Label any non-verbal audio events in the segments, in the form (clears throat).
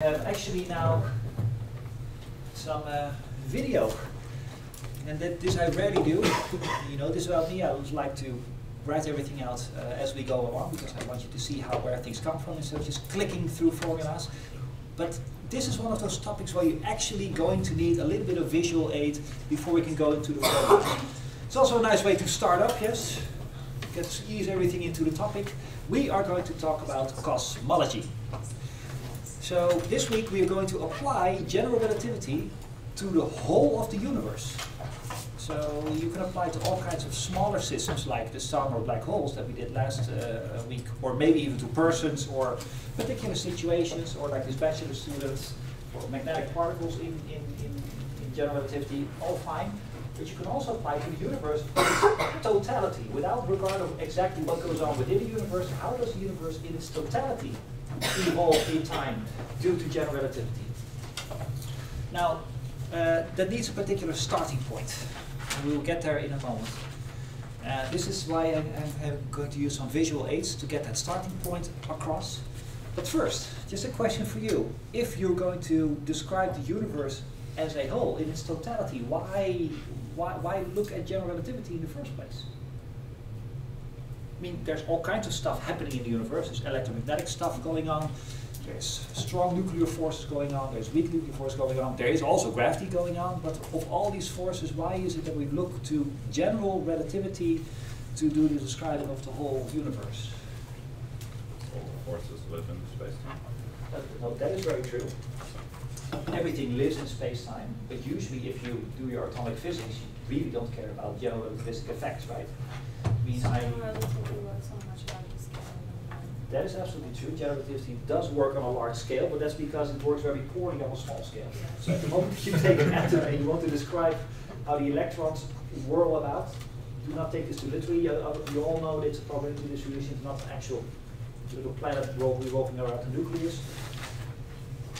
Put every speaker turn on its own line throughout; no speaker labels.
have actually now some uh, video. And that this I rarely do. you know this about me, I would like to write everything out uh, as we go along because I want you to see how where things come from instead of just clicking through formulas. But this is one of those topics where you're actually going to need a little bit of visual aid before we can go into the formula. It's also a nice way to start up, yes? Get ease everything into the topic. We are going to talk about cosmology. So this week we are going to apply general relativity to the whole of the universe. So you can apply to all kinds of smaller systems like the sun or black holes that we did last uh, week, or maybe even to persons or particular situations, or like this bachelor students for magnetic particles in, in, in, in general relativity, all fine. But you can also apply to the universe (coughs) totality, without regard of exactly what goes on within the universe, how does the universe in its totality evolve in time due to general relativity. Now, uh, that needs a particular starting point. And we will get there in a moment. Uh, this is why I, am going to use some visual aids to get that starting point across. But first, just a question for you. If you're going to describe the universe as a whole in its totality, why, why, why look at general relativity in the first place? I mean, there's all kinds of stuff happening in the universe. There's electromagnetic stuff going on. There's strong nuclear forces going on. There's weak nuclear forces going on. There is also gravity going on. But of all these forces, why is it that we look to general relativity to do the describing of the whole universe?
All the forces live in space-time.
No, that is very true. Everything lives in space-time, but usually if you do your atomic physics, you really don't care about general relativistic effects, right?
mean, I.
That is absolutely true. General relativity does work on a large scale, but that's because it works very poorly on a small scale. So at the moment you take an atom and you want to describe how the electrons whirl about, do not take this too literally. You, you all know that it's a probability distribution, it's not an actual little planet revolving around the nucleus.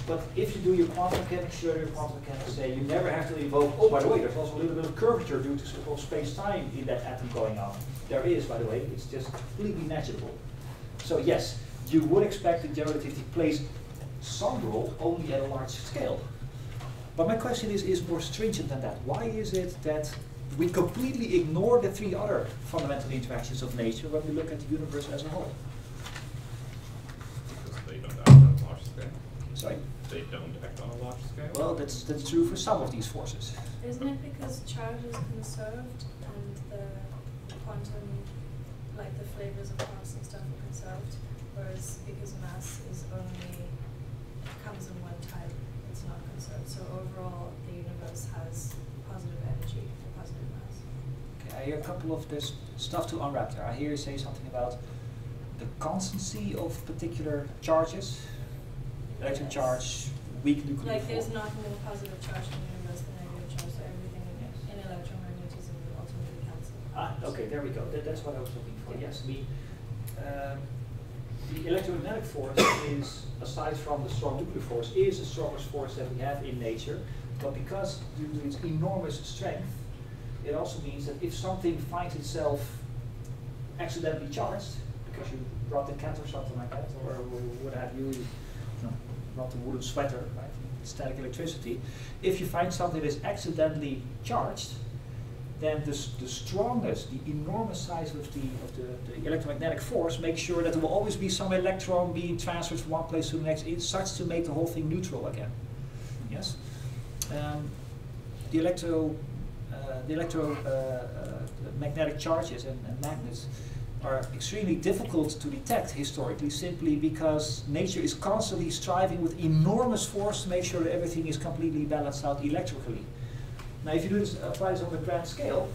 But if you do your quantum mechanics, sure, your quantum mechanics say you never have to invoke, oh, by the way, there's also a little bit of curvature due to so-called space-time in that atom going on. There is, by the way, it's just completely negligible. So yes, you would expect that general relativity plays some role only at a large scale. But my question is, is more stringent than that. Why is it that we completely ignore the three other fundamental interactions of nature when we look at the universe as a whole?
Because they don't act on a large scale.
Sorry?
They don't act on a large scale?
Well, that's, that's true for some of these forces.
Isn't it because charge is conserved and the quantum, like the flavors of parts and stuff are conserved, whereas because mass is only, comes in one type, it's not conserved. So overall, the universe has positive energy or positive mass.
Okay, I hear a couple of this stuff to unwrap there. I hear you say something about the constancy of particular charges, electric charge, weak nuclear
Like there's
force.
not more positive charge in the universe than negative charge, so everything in,
Yes.
in electromagnetism will ultimately cancel.
Ah, okay, there we go. That, that's what I was looking for. Yes, we, um, the electromagnetic force is, aside from the strong nuclear force, is the strongest force that we have in nature. But because due to its enormous strength, it also means that if something finds itself accidentally charged, because you brought the cat or something like that, or what have you, you brought a wooden sweater, right? Static electricity. If you find something that is accidentally charged, then the, the strongest, the enormous size of the, of the, the electromagnetic force makes sure that there will always be some electron being transferred from one place to the next. It starts to make the whole thing neutral again. Yes? Um, the electro, uh, the electro uh, uh, magnetic charges and, and magnets are extremely difficult to detect historically simply because nature is constantly striving with enormous force to make sure that everything is completely balanced out electrically. Now, if you do this, uh, apply this on a grand scale,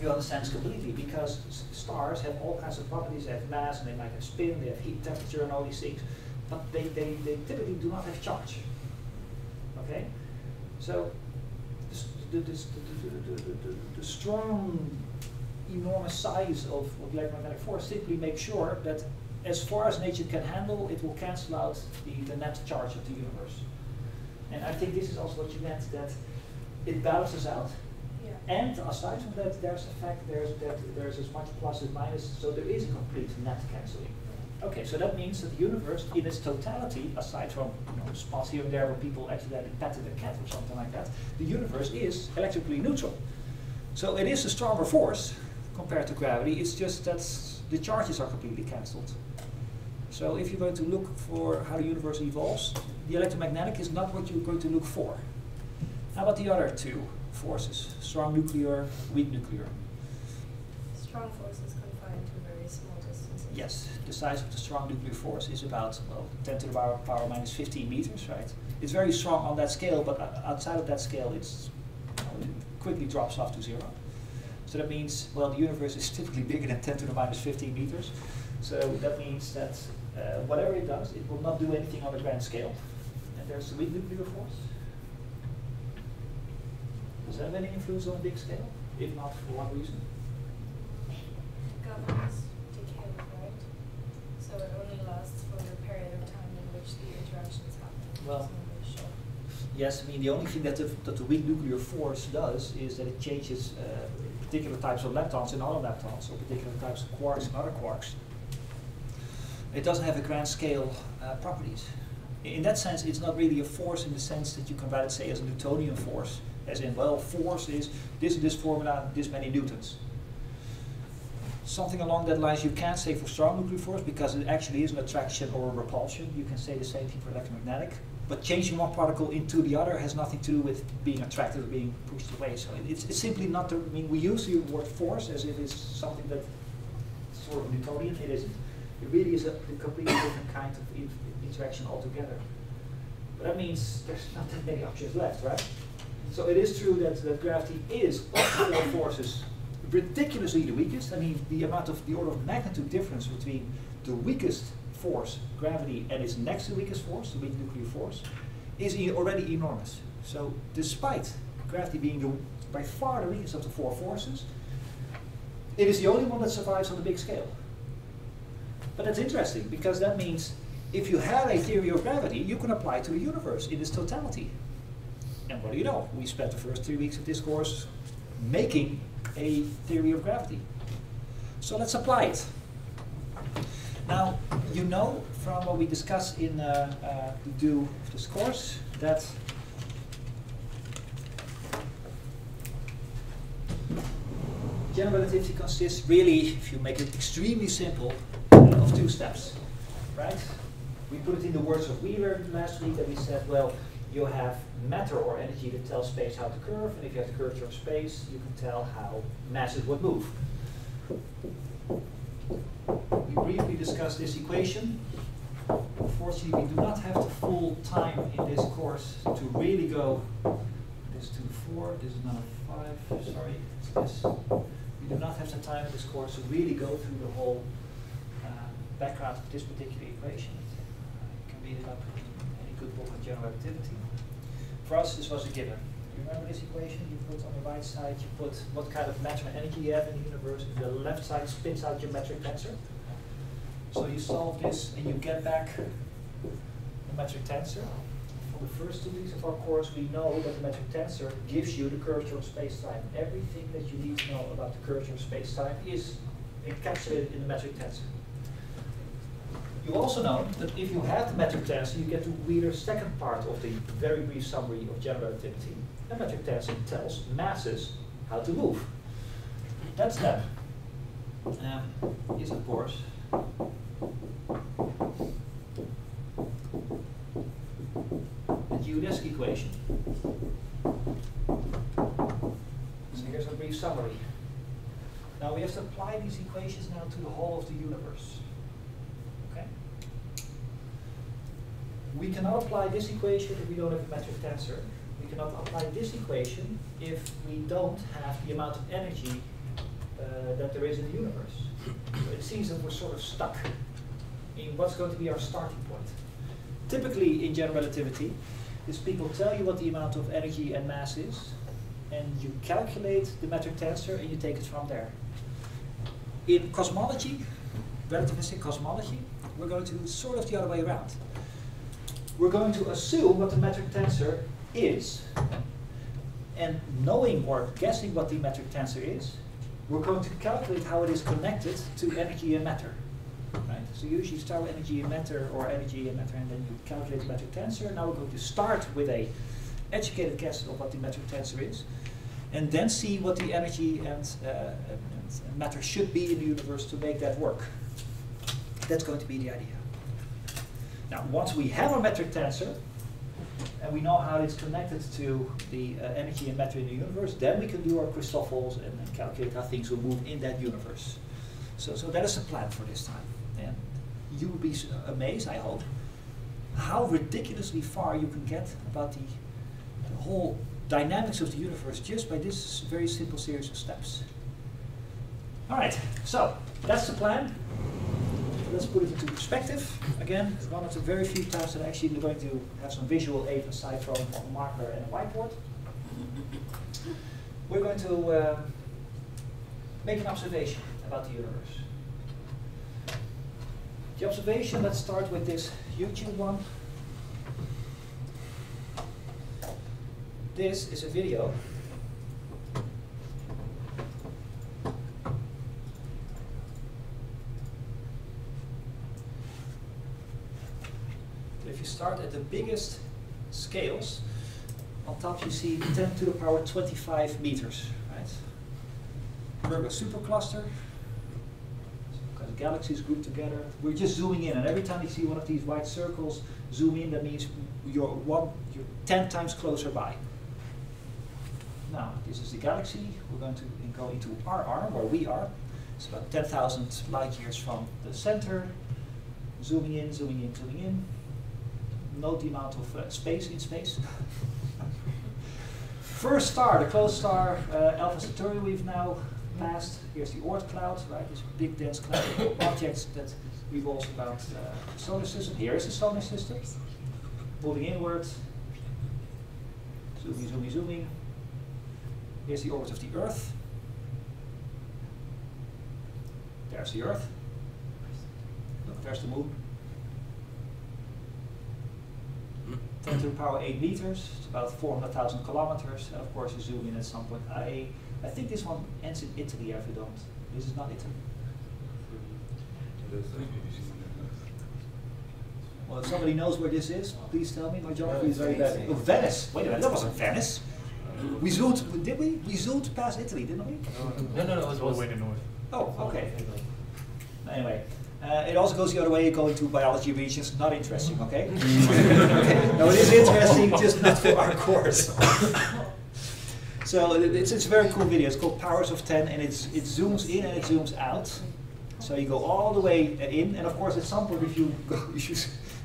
you understand this completely because stars have all kinds of properties. They have mass and they might have spin, they have heat, temperature, and all these things, but they, they, they typically do not have charge. Okay? So, the, the, the, the strong, enormous size of, of electromagnetic force simply makes sure that as far as nature can handle, it will cancel out the, the net charge of the universe. And I think this is also what you meant, that it balances out.
Yeah.
And aside from that, there's a fact there's that there's as much plus as minus, so there is a complete net cancelling. Okay, so that means that the universe in its totality, aside from you know, spots here and there where people accidentally petted a cat or something like that, the universe is electrically neutral. So it is a stronger force compared to gravity, it's just that the charges are completely cancelled. So if you're going to look for how the universe evolves, the electromagnetic is not what you're going to look for. How about the other two forces, strong nuclear, weak nuclear?
Strong forces confined to very small distances.
Yes, the size of the strong nuclear force is about, well, 10 to the power, power minus 15 meters, right? It's very strong on that scale, but outside of that scale, it's, it quickly drops off to zero. So that means, well, the universe is typically bigger than 10 to the minus 15 meters. So that means that uh, whatever it does, it will not do anything on a grand scale. And there's the weak nuclear force. Does that have any influence on a big scale? If not, for one reason?
Governs decay, right? So it only lasts for the period of time in which the interactions happen.
Well-
It's not very short.
Yes, I mean, the only thing that the, that the weak nuclear force does is that it changes uh, particular types of leptons in other leptons, or particular types of quarks in other quarks. It doesn't have a grand scale uh, properties. In that sense, it's not really a force in the sense that you can write it, say, as a Newtonian force, as in, well, force is this this formula, this many newtons. Something along that lines you can't say for strong nuclear force because it actually is an attraction or a repulsion. You can say the same thing for electromagnetic. But changing one particle into the other has nothing to do with being attracted or being pushed away. So it's, it's simply not the, I mean, we use the word force as if it's something that sort of Newtonian. It isn't. It really is a, completely different kind of in- interaction altogether. But that means there's not that many options left, right? So it is true that, that gravity is of all forces ridiculously the weakest. I mean, the amount of the order of magnitude difference between the weakest force, gravity, and its next weakest force, the weak nuclear force, is e- already enormous. So despite gravity being the, by far the weakest of the four forces, it is the only one that survives on the big scale. But that's interesting because that means if you have a theory of gravity, you can apply it to the universe in its totality. And what do you know? We spent the first three weeks of this course making a theory of gravity. So let's apply it. Now, you know from what we discussed in uh, uh, we do this course that general relativity consists really, if you make it extremely simple, of two steps, right? We put it in the words of Wheeler last week that we said, well, you have matter or energy that tells space how to curve, and if you have the curvature of space, you can tell how masses would move. We briefly discussed this equation. Unfortunately, we do not have the full time in this course to really go, this is to the four, this is now five, sorry, it's this. We do not have the time in this course to really go through the whole uh, background of this particular equation. You can read it up in any good book on general relativity. For us, this was a given. Remember this equation? You put on the right side, you put what kind of matter energy you have in the universe, and the left side spits out your metric tensor. So you solve this and you get back the metric tensor. For the first two weeks of our course, we know that the metric tensor gives you the curvature of space-time. Everything that you need to know about the curvature of space-time is encapsulated in the metric tensor. You also know that if you have the metric tensor, you get to Wheeler's second part of the very brief summary of general relativity. The metric tensor tells masses how to move. That step um, is, of course, the geodesic equation. So here's a brief summary. Now we have to apply these equations now to the whole of the universe. Okay? We cannot apply this equation if we don't have a metric tensor. We cannot apply this equation if we don't have the amount of energy uh, that there is in the universe. So it seems that we're sort of stuck in what's going to be our starting point. Typically in general relativity, is people tell you what the amount of energy and mass is, and you calculate the metric tensor and you take it from there. In cosmology, relativistic cosmology, we're going to do sort of the other way around. We're going to assume what the metric tensor is, and knowing or guessing what the metric tensor is, we're going to calculate how it is connected to energy and matter. Right? So you usually start with energy and matter or energy and matter and then you calculate the metric tensor. Now we're going to start with a educated guess of what the metric tensor is and then see what the energy and, uh, and, and matter should be in the universe to make that work. That's going to be the idea. Now, once we have a metric tensor, and we know how it's connected to the uh, energy and matter in the universe, then we can do our Christoffel's and, and calculate how things will move in that universe. So, so that is the plan for this time. And you will be amazed, I hope, how ridiculously far you can get about the, the whole dynamics of the universe just by this very simple series of steps. All right, so that's the plan. Let's put it into perspective. Again, it's one of the very few times that actually we're going to have some visual aid aside from a marker and a whiteboard. We're going to uh, make an observation about the universe. The observation, let's start with this YouTube one. This is a video. If you start at the biggest scales, on top you see 10 to the power 25 meters, right? Virgo supercluster, because galaxies group together. We're just zooming in, and every time you see one of these white circles zoom in, that means you're one, you're 10 times closer by. Now, this is the galaxy. We're going to go into our arm, where we are. It's about 10,000 light years from the center. Zooming in, zooming in, zooming in. Note the amount of space in space. (laughs) First star, the close star, uh, Alpha Centauri, we've now passed. Here's the Oort cloud, right? This big dense cloud of (coughs) objects that revolves about uh, the solar system. Here is the solar system. Moving inwards. Zooming, zooming, zooming. Here's the orbit of the Earth. There's the Earth. Look, there's the Moon. 10 to the power 8 meters, it's about 400,000 kilometers, and of course you zoom in at some point. I, I think this one ends in Italy if you don't. This is not Italy. Well, if somebody knows where this is, please tell me. My geography is very bad. Oh, Venice. Wait a minute, that wasn't Venice. We zoomed, did we? We zoomed past Italy, didn't we?
No, no, no, it was
all the way to north.
Oh, okay. Anyway, uh, it also goes the other way. You go into biology regions. Not interesting, okay? okay. (laughs) No, it is interesting, just not for our course. (laughs) so it's, it's a very cool video. It's called Powers of Ten, and it's it zooms in and it zooms out. So you go all the way uh, in, and of course, at some point, if you (laughs) go, if you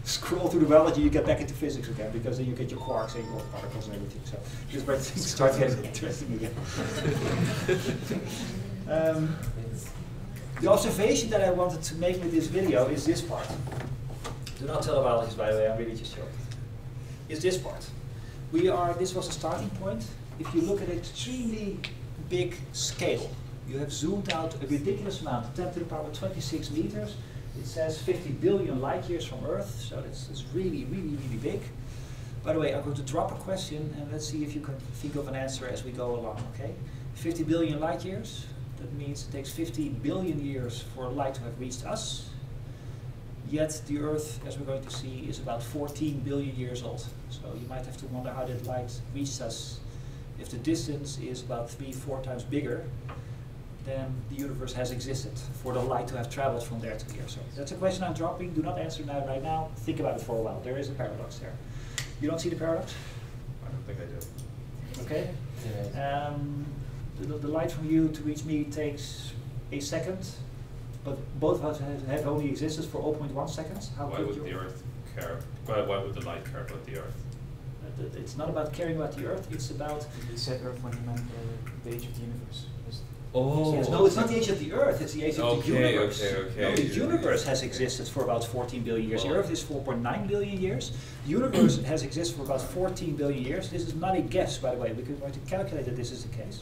scroll through the biology, you get back into physics again because then you get your quarks and your particles and everything. So this is where things start getting interesting again. um, the observation that I wanted to make with this video is this part. Do not tell the biologists, by the way, I'm really just joking. Is this part. We are, this was a starting point. If you look at an extremely big scale, you have zoomed out a ridiculous amount, 10 to the power 26 meters. It says 50 billion light years from Earth, so it's, that's really, really, really big. By the way, I'm going to drop a question and let's see if you can think of an answer as we go along, okay? 50 billion light years, that means it takes 50 billion years for light to have reached us. Yet the Earth, as we're going to see, is about 14 billion years old. So you might have to wonder how that light reached us. If the distance is about three, four times bigger, then the universe has existed for the light to have traveled from there to here. So that's a question I'm dropping. Do not answer now right now. Think about it for a while. There is a paradox there. You don't see the paradox?
I don't think I do.
Okay. Um, the, the light from you to reach me takes a second, but both of us have, have only existed for 0.1 seconds. How
Why
could
would
you?
the Earth care? Why, why would the light care about the Earth?
Uh, th- It's not about caring about the Earth. It's about.
He said Earth when he meant uh, the age of the universe.
Oh.
Yes, no, it's not the age of the Earth. It's the age of the universe.
okay, okay.
No, the universe has existed for about 14 billion years. The Earth is 4.9 billion years. The universe has existed for about 14 billion years. This is not a guess, by the way. because We're going to calculate that this is the case.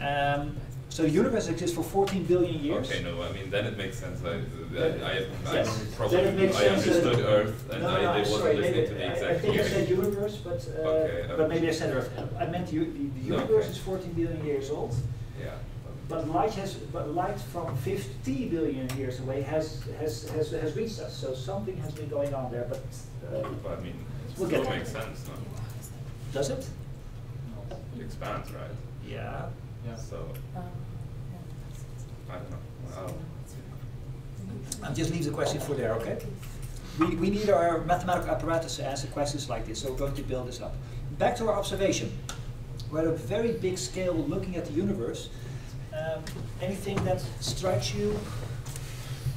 Um, so the universe exists for 14 billion years.
Okay, no, I mean then it makes sense. I, I,
Then-
I, I
yes.
probably
Then it makes
I
sense that-
understood Earth and
no, no,
I
no,
did-
I'm
wasn't
sorry,
listening
maybe-
to the
I-
exact
I think I said universe, but, uh,
Okay,
but maybe I said Earth. I meant you, the, the universe
okay.
is 14 billion years old.
Yeah.
but light has, but light from 50 billion years away has, has, has, has reached us. So something has been going on there, but uh,
But I mean, it
We'll
still makes sense, no?
does it?
It expands, right?
Yeah.
Yeah.
So, I don't know. Wow.
I'll just leave the question for there, okay? We, we need our mathematical apparatus to answer questions like this, so we're going to build this up. Back to our observation. We're at a very big scale looking at the universe. Um, anything that strikes you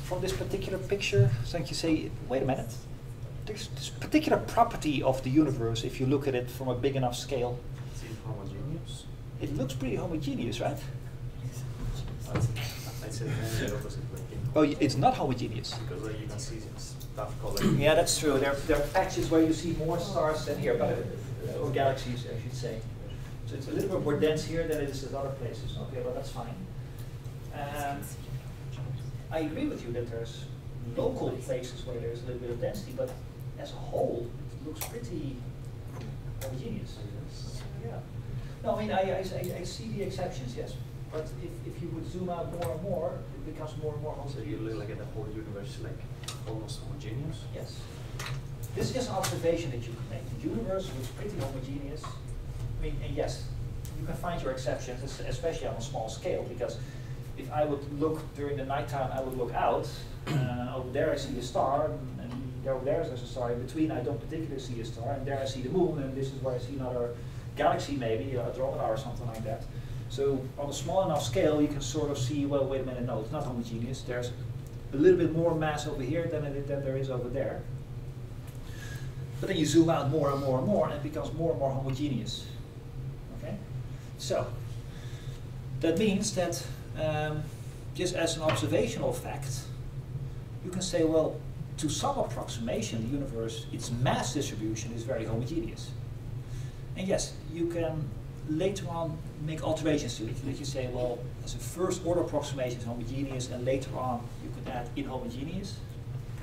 from this particular picture? Think you say, wait a minute, there's this particular property of the universe if you look at it from a big enough scale.
It
looks pretty homogeneous, right?
I'd say- I'd say the opposite way.
Oh, it's not homogeneous.
Because you can see stuff.
Yeah, that's true. There, there are patches where you see more stars than here, but, uh, or galaxies, I should say. So it's a little bit more dense here than it is at other places. Okay, but that's fine. Um, I agree with you that there's local places where there's a little bit of density, but as a whole, it looks pretty homogeneous. No, I mean, I, I, I- see the exceptions, yes. But if, if you would zoom out more and more, it becomes more and more homogeneous.
So you look like at the whole universe like almost homogeneous.
Yes. This is just an observation that you can make. The universe looks pretty homogeneous. I mean, and yes, you can find your exceptions, especially on a small scale, because if I would look during the nighttime, I would look out, uh, over there I see a star, and, and there there's a star. In between, I don't particularly see a star, and there I see the moon, and this is where I see another galaxy, maybe a Andromeda or something like that. So on a small enough scale, you can sort of see, well, wait a minute, no, it's not homogeneous. There's a little bit more mass over here than, it, than there is over there. But then you zoom out more and more and more, and it becomes more and more homogeneous. Okay? So, that means that um, just as an observational fact, you can say, well, to some approximation, the universe, its mass distribution is very homogeneous. And yes, you can later on make alterations to it. That you say, well, as a first order approximation is homogeneous, and later on you could add inhomogeneous.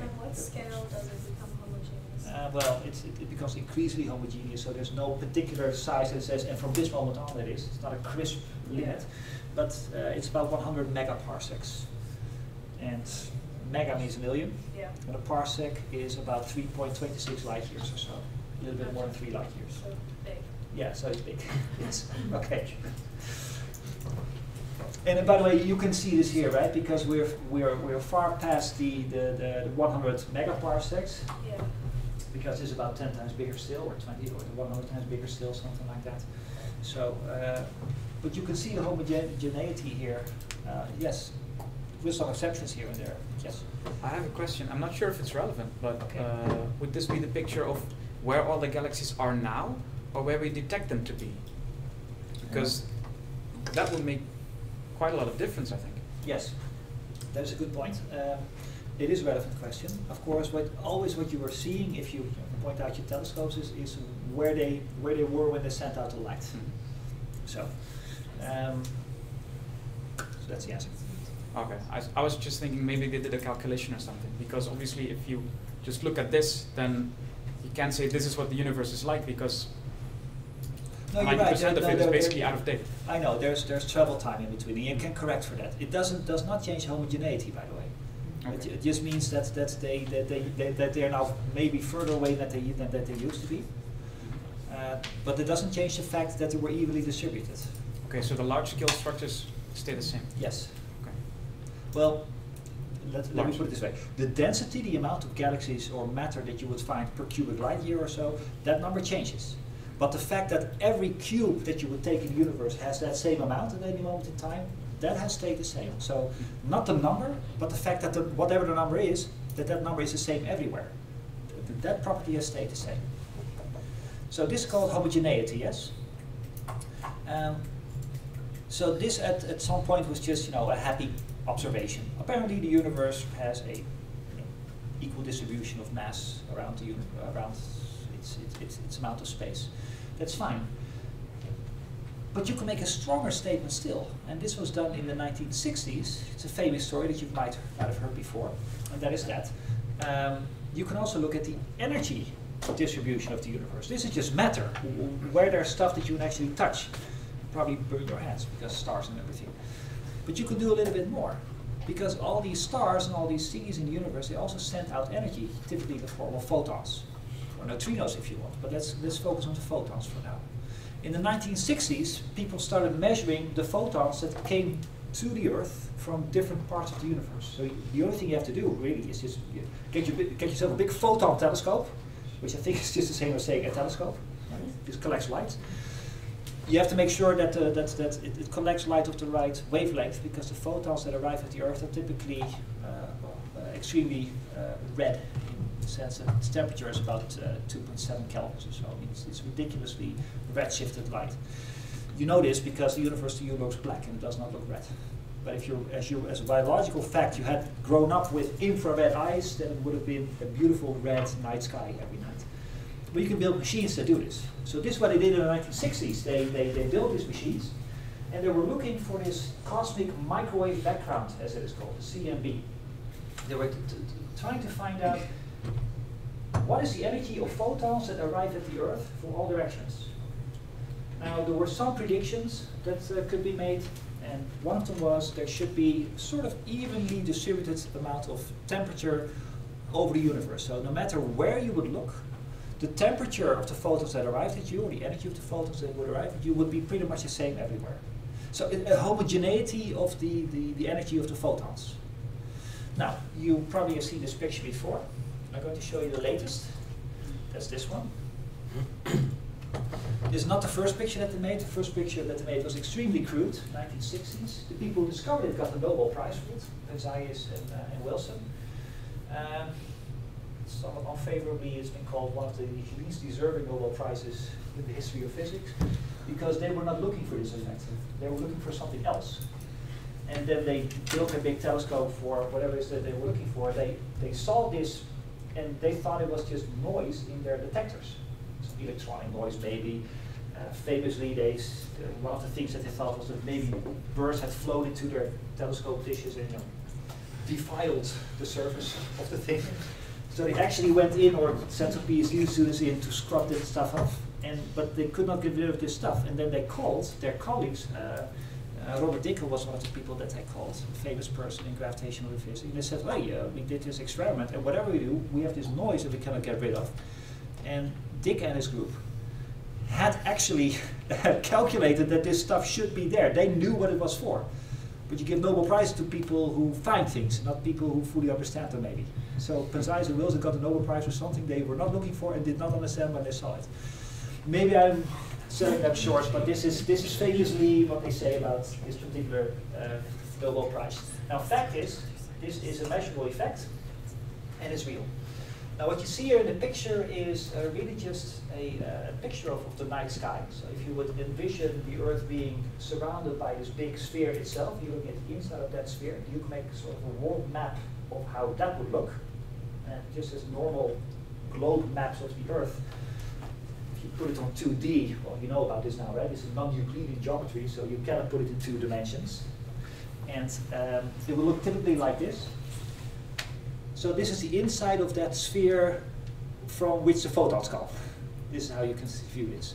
On what scale does it become homogeneous?
Uh, well, it's, it, it becomes increasingly homogeneous, so there's no particular size that says, and from this moment on it is. It's not a crisp limit, but uh, it's about 100 megaparsecs. And mega means a million,
Yeah.
and a parsec is about 3.26 light years or so, a little bit more than 3 light years.
So big.
Yeah, so it's big. (laughs) yes. Okay. And uh, by the way, you can see this here, right? Because we're we're we're far past the the, the, the 100 megaparsecs,
Yeah.
because it's about 10 times bigger still, or 20 or 100 times bigger still, something like that. So, uh, but you can see the homogeneity here. Uh, yes, with some exceptions here and there. Yes.
I have a question. I'm not sure if it's relevant, but
Okay.
uh, would this be the picture of where all the galaxies are now, or where we detect them to be? Because that would make quite a lot of difference, I think.
Yes, that is a good point. Um, it is a relevant question. Of course, what always what you are seeing, if you point out your telescopes, is, is where they where they were when they sent out the light. So, um, so that's the answer.
Okay, I was just thinking maybe they did a calculation or something, because obviously if you just look at this, then you can't say this is what the universe is like, because
No, you're
ninety
right.
percent of
No,
it is
there-
basically
there-
out of date.
I know there's there's travel time in between, and you can correct for that. It doesn't does not change homogeneity, by the way. It,
Okay.
it just means that that they that they, they that they are now maybe further away than they than that they used to be. Uh, but it doesn't change the fact that they were evenly distributed.
Okay, so the large scale structures stay the same.
Yes. Well, let, let me put it this way. The density, the amount of galaxies or matter that you would find per cubic light year or so, that number changes. But the fact that every cube that you would take in the universe has that same amount at any moment in time, that has stayed the same. So not the number, but the fact that the, whatever the number is, that that number is the same everywhere. Th- That property has stayed the same. So this is called homogeneity, yes? Um, so this at, at some point was just, you know, a happy observation. Apparently the universe has a equal distribution of mass around the around its, its, its, its amount of space. That's fine. But you can make a stronger statement still, and this was done in the 1960s. It's a famous story that you might, might have heard before, and that is that. Um, you can also look at the energy distribution of the universe. This is just matter, where there's stuff that you can actually touch. Probably burn your hands because stars and everything. But you could do a little bit more. Because all these stars and all these cities in the universe, they also send out energy, typically in the form of photons, or neutrinos if you want. But let's, let's focus on the photons for now. In the 1960s, people started measuring the photons that came to the Earth from different parts of the universe. So the only thing you have to do really is just get, your, get yourself a big photon telescope, which I think is just the same as saying a telescope. Right? Just collects light. You have to make sure that, uh, that, that it, it collects light of the right wavelength because the photons that arrive at the Earth are typically uh, uh, extremely uh, red in the sense that its temperature is about uh, 2.7 kelvins or so. It's, it's ridiculously red-shifted light. You know this because the universe to you looks black and it does not look red. But if you, as you, as a biological fact, you had grown up with infrared eyes, then it would have been a beautiful red night sky every night. You can build machines that do this. So this is what they did in the 1960s. They, they, they built these machines, and they were looking for this cosmic microwave background, as it is called, the CMB. They were trying to find out what is the energy of photons that arrive at the Earth from all directions. Now, there were some predictions that uh, could be made, and one of them was there should be sort of evenly distributed amount of temperature over the universe. So no matter where you would look, the temperature of the photons that arrived at you, or the energy of the photons that would arrive at you, would be pretty much the same everywhere. So a a homogeneity of the, the, the energy of the photons. Now, you probably have seen this picture before. I'm going to show you the latest. That's this one. (coughs) This is not the first picture that they made. The first picture that they made was extremely crude, 1960s. The people who discovered it got the Nobel Prize for it, Penzias and, uh, and Wilson. Um, somewhat unfavorably, it's been called one of the least deserving Nobel Prizes in the history of physics, because they were not looking for this effect. They were looking for something else. And then they built a big telescope for whatever it is that they were looking for. They, they saw this, and they thought it was just noise in their detectors. Some electronic noise, maybe. Uh, famously, they, uh, one of the things that they thought was that maybe birds had flown into their telescope dishes and you know, defiled the surface of the thing. So they actually went in or sent some PhD students in to scrub this stuff off, and but they could not get rid of this stuff. And then they called their colleagues. Uh, uh, Robert Dicke was one of the people that they called, a famous person in gravitational physics. And they said, "Hey, uh, we did this experiment, and whatever we do, we have this noise that we cannot get rid of." And Dicke and his group had actually (laughs) calculated that this stuff should be there. They knew what it was for. But you give Nobel Prize to people who find things, not people who fully understand them, maybe. So Penzias and Wilson got the Nobel Prize for something they were not looking for and did not understand when they saw it. Maybe I'm selling them short, but this is this is famously what they say about this particular uh, Nobel Prize. Now, fact is, this is a measurable effect, and it's real. Now, what you see here in the picture is uh, really just a, uh, picture of, of the night sky. So, if you would envision the Earth being surrounded by this big sphere itself, you look at the inside of that sphere, you can make sort of a world map of how that would look. And just as normal globe maps of the Earth, if you put it on 2D, well, you know about this now, right? This is non-Euclidean geometry, so you cannot put it in two dimensions. And um, it will look typically like this. So this is the inside of that sphere from which the photons come. This is how you can view this.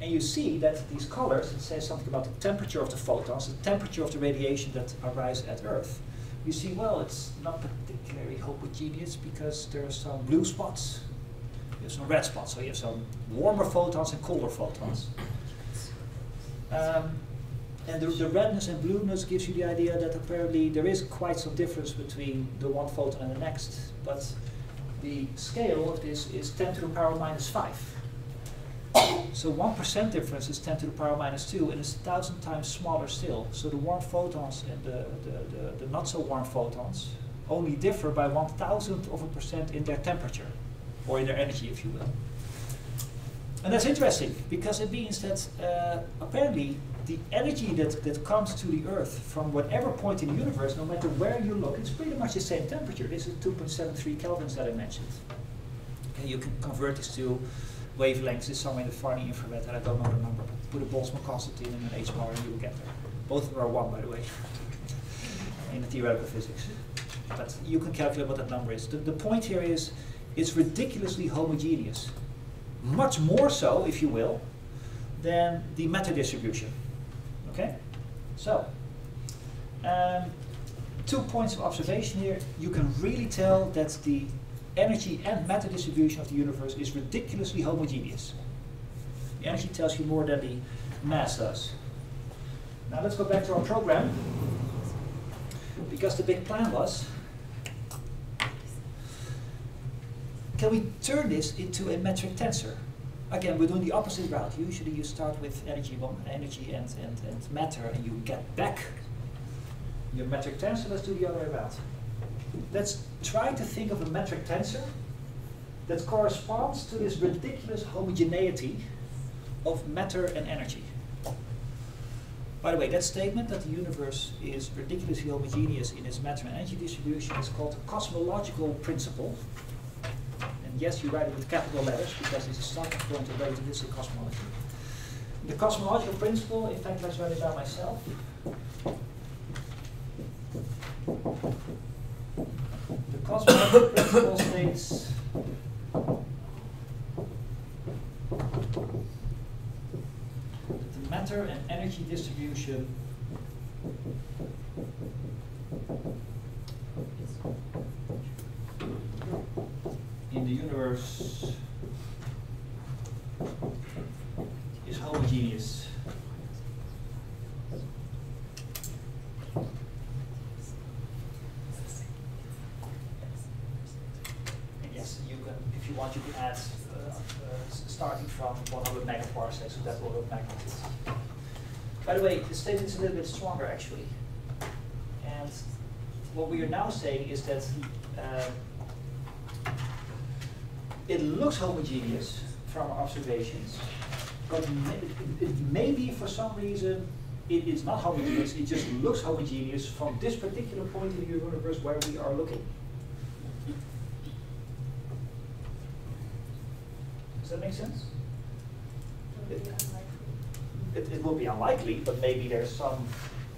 And you see that these colors, it says something about the temperature of the photons, the temperature of the radiation that arrives at Earth. You see, well, it's not particularly homogeneous because there are some blue spots, you have some red spots, so you have some warmer photons and colder photons. Um, and the, the redness and blueness gives you the idea that apparently there is quite some difference between the one photon and the next, but the scale of this is 10 to the power minus 5. So 1% difference is 10 to the power minus 2, and it's 1,000 times smaller still. So the warm photons and the, the, the, the not so warm photons only differ by 1,000th of a percent in their temperature, or in their energy, if you will. And that's interesting because it means that uh, apparently the energy that, that comes to the Earth from whatever point in the universe, no matter where you look, it's pretty much the same temperature. This is 2.73 kelvins that I mentioned. And you can convert this to wavelengths. It's somewhere in the far infrared, and I don't know the number. But put a Boltzmann constant in and an H bar, and you will get there. Both of them are one, by the way, (laughs) in the theoretical physics. But you can calculate what that number is. The, the point here is, it's ridiculously homogeneous much more so, if you will, than the matter distribution. Okay? So, Um, two points of observation here. You can really tell that the energy and matter distribution of the universe is ridiculously homogeneous. The energy tells you more than the mass does. Now let's go back to our program. Because the big plan was, can we turn this into a metric tensor? Again, we're doing the opposite route. Usually you start with energy, energy and, and, and matter and you get back your metric tensor. Let's do the other way around. Let's try to think of a metric tensor that corresponds to this ridiculous homogeneity of matter and energy. By the way, that statement that the universe is ridiculously homogeneous in its matter and energy distribution is called a cosmological principle. Yes, you write it with capital letters because it's a starting point of relativistic cosmology. The cosmological principle, in fact, let's write it down myself. The cosmological principle states that the matter and energy distribution in the universe is homogeneous. Yes, you can, if you want, you can add, uh, uh, starting from 100 megaparsecs, so that order of magnitude. By the way, the statement is a little bit stronger, actually. And what we are now saying is that uh, it looks homogeneous from our observations, but it, it maybe for some reason it is not homogeneous, it just looks homogeneous from this particular point in the universe where we are looking. Does that make sense?
Unlikely.
It, it will be unlikely, but maybe there's some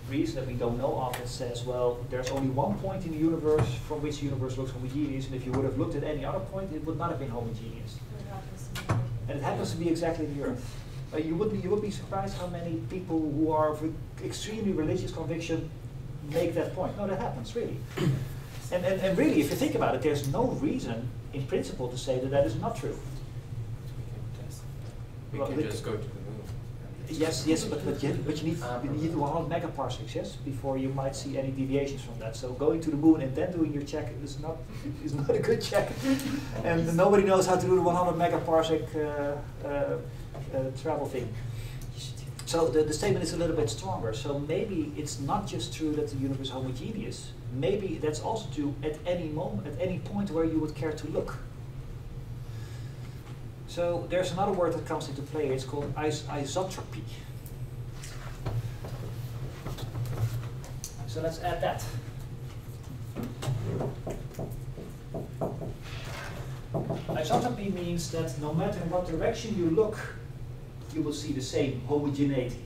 reason that we don't know of that says, well, there's only one point in the universe from which the universe looks homogeneous, and if you would have looked at any other point, it would not have been homogeneous.
What happens to me?
And it happens to be exactly the Earth. Uh, you would be, you would be surprised how many people who are of extremely religious conviction make that point. No, that happens really. (coughs) And, and, and really, if you think about it, there's no reason, in principle, to say that that is not true.
We
Well,
can just go to the moon. and
Yes, yes, but, but you, but you need,
Ah,
you need 100 megaparsecs, yes, before you might see any deviations from that. So going to the moon and then doing your check is not, (laughs) is not a good check. (laughs) And nobody knows how to do the 100 megaparsec uh, uh, uh, travel thing. So the, the statement is a little bit stronger. So maybe it's not just true that the universe is homogeneous. Maybe that's also true at any moment, at any point where you would care to look. So there's another word that comes into play. It's called is isotropy. So let's add that. Isotropy means that no matter what direction you look, you will see the same homogeneity.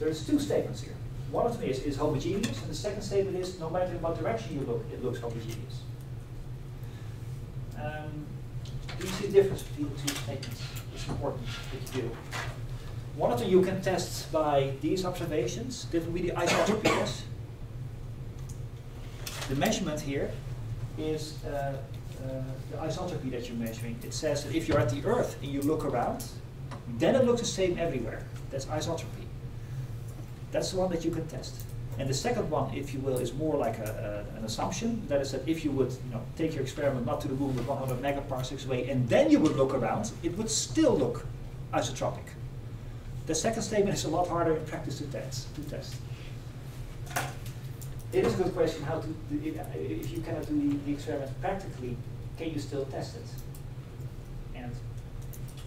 There's two statements here. One of them is, is homogeneous, and the second statement is no matter what direction you look, it looks homogeneous. Um, do you see the difference between the two statements? It's important that you do. One of them you can test by these observations. This will be the isotropy? The measurement here is uh, uh, the isotropy that you're measuring. It says that if you're at the Earth and you look around, then it looks the same everywhere. That's isotropy. That's the one that you can test. And the second one, if you will, is more like a, a, an assumption. That is that if you would you know, take your experiment not to the moon but 100 megaparsecs away and then you would look around, it would still look isotropic. The second statement is a lot harder in practice to test. To test. It is a good question how to, uh, if you cannot do the, the experiment practically, can you still test it? And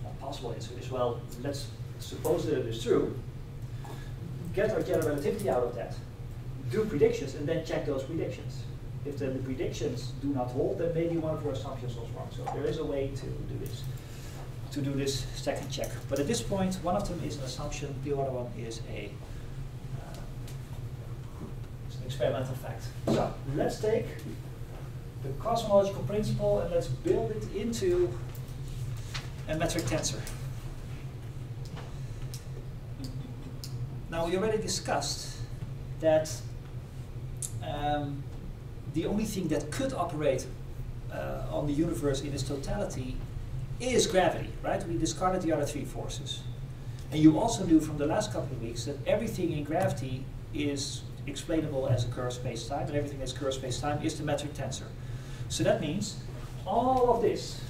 one possible answer is, well, let's suppose that it is true, get our general relativity out of that, do predictions, and then check those predictions. If the, the predictions do not hold, then maybe one of our assumptions was wrong. So there is a way to do this, to do this second check. But at this point, one of them is an assumption, the other one is a uh, an experimental fact. So let's take the cosmological principle and let's build it into a metric tensor. Now we already discussed that um, the only thing that could operate uh, on the universe in its totality is gravity, right? We discarded the other three forces. And you also knew from the last couple of weeks that everything in gravity is explainable as a curved space-time, and everything that's curved space-time is the metric tensor. So that means all of this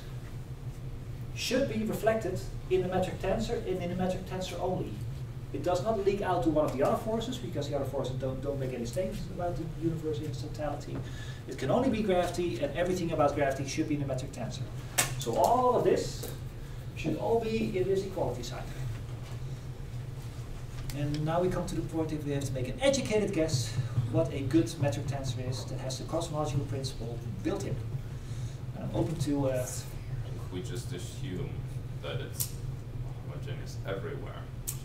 should be reflected in the metric tensor and in the metric tensor only. It does not leak out to one of the other forces because the other forces don't, don't make any statements about the universe in its totality. It can only be gravity and everything about gravity should be in the metric tensor. So all of this should all be in this equality sign. And now we come to the point if we have to make an educated guess what a good metric tensor is that has the cosmological principle built in. And I'm open to uh,
If we just assume that it's homogeneous everywhere,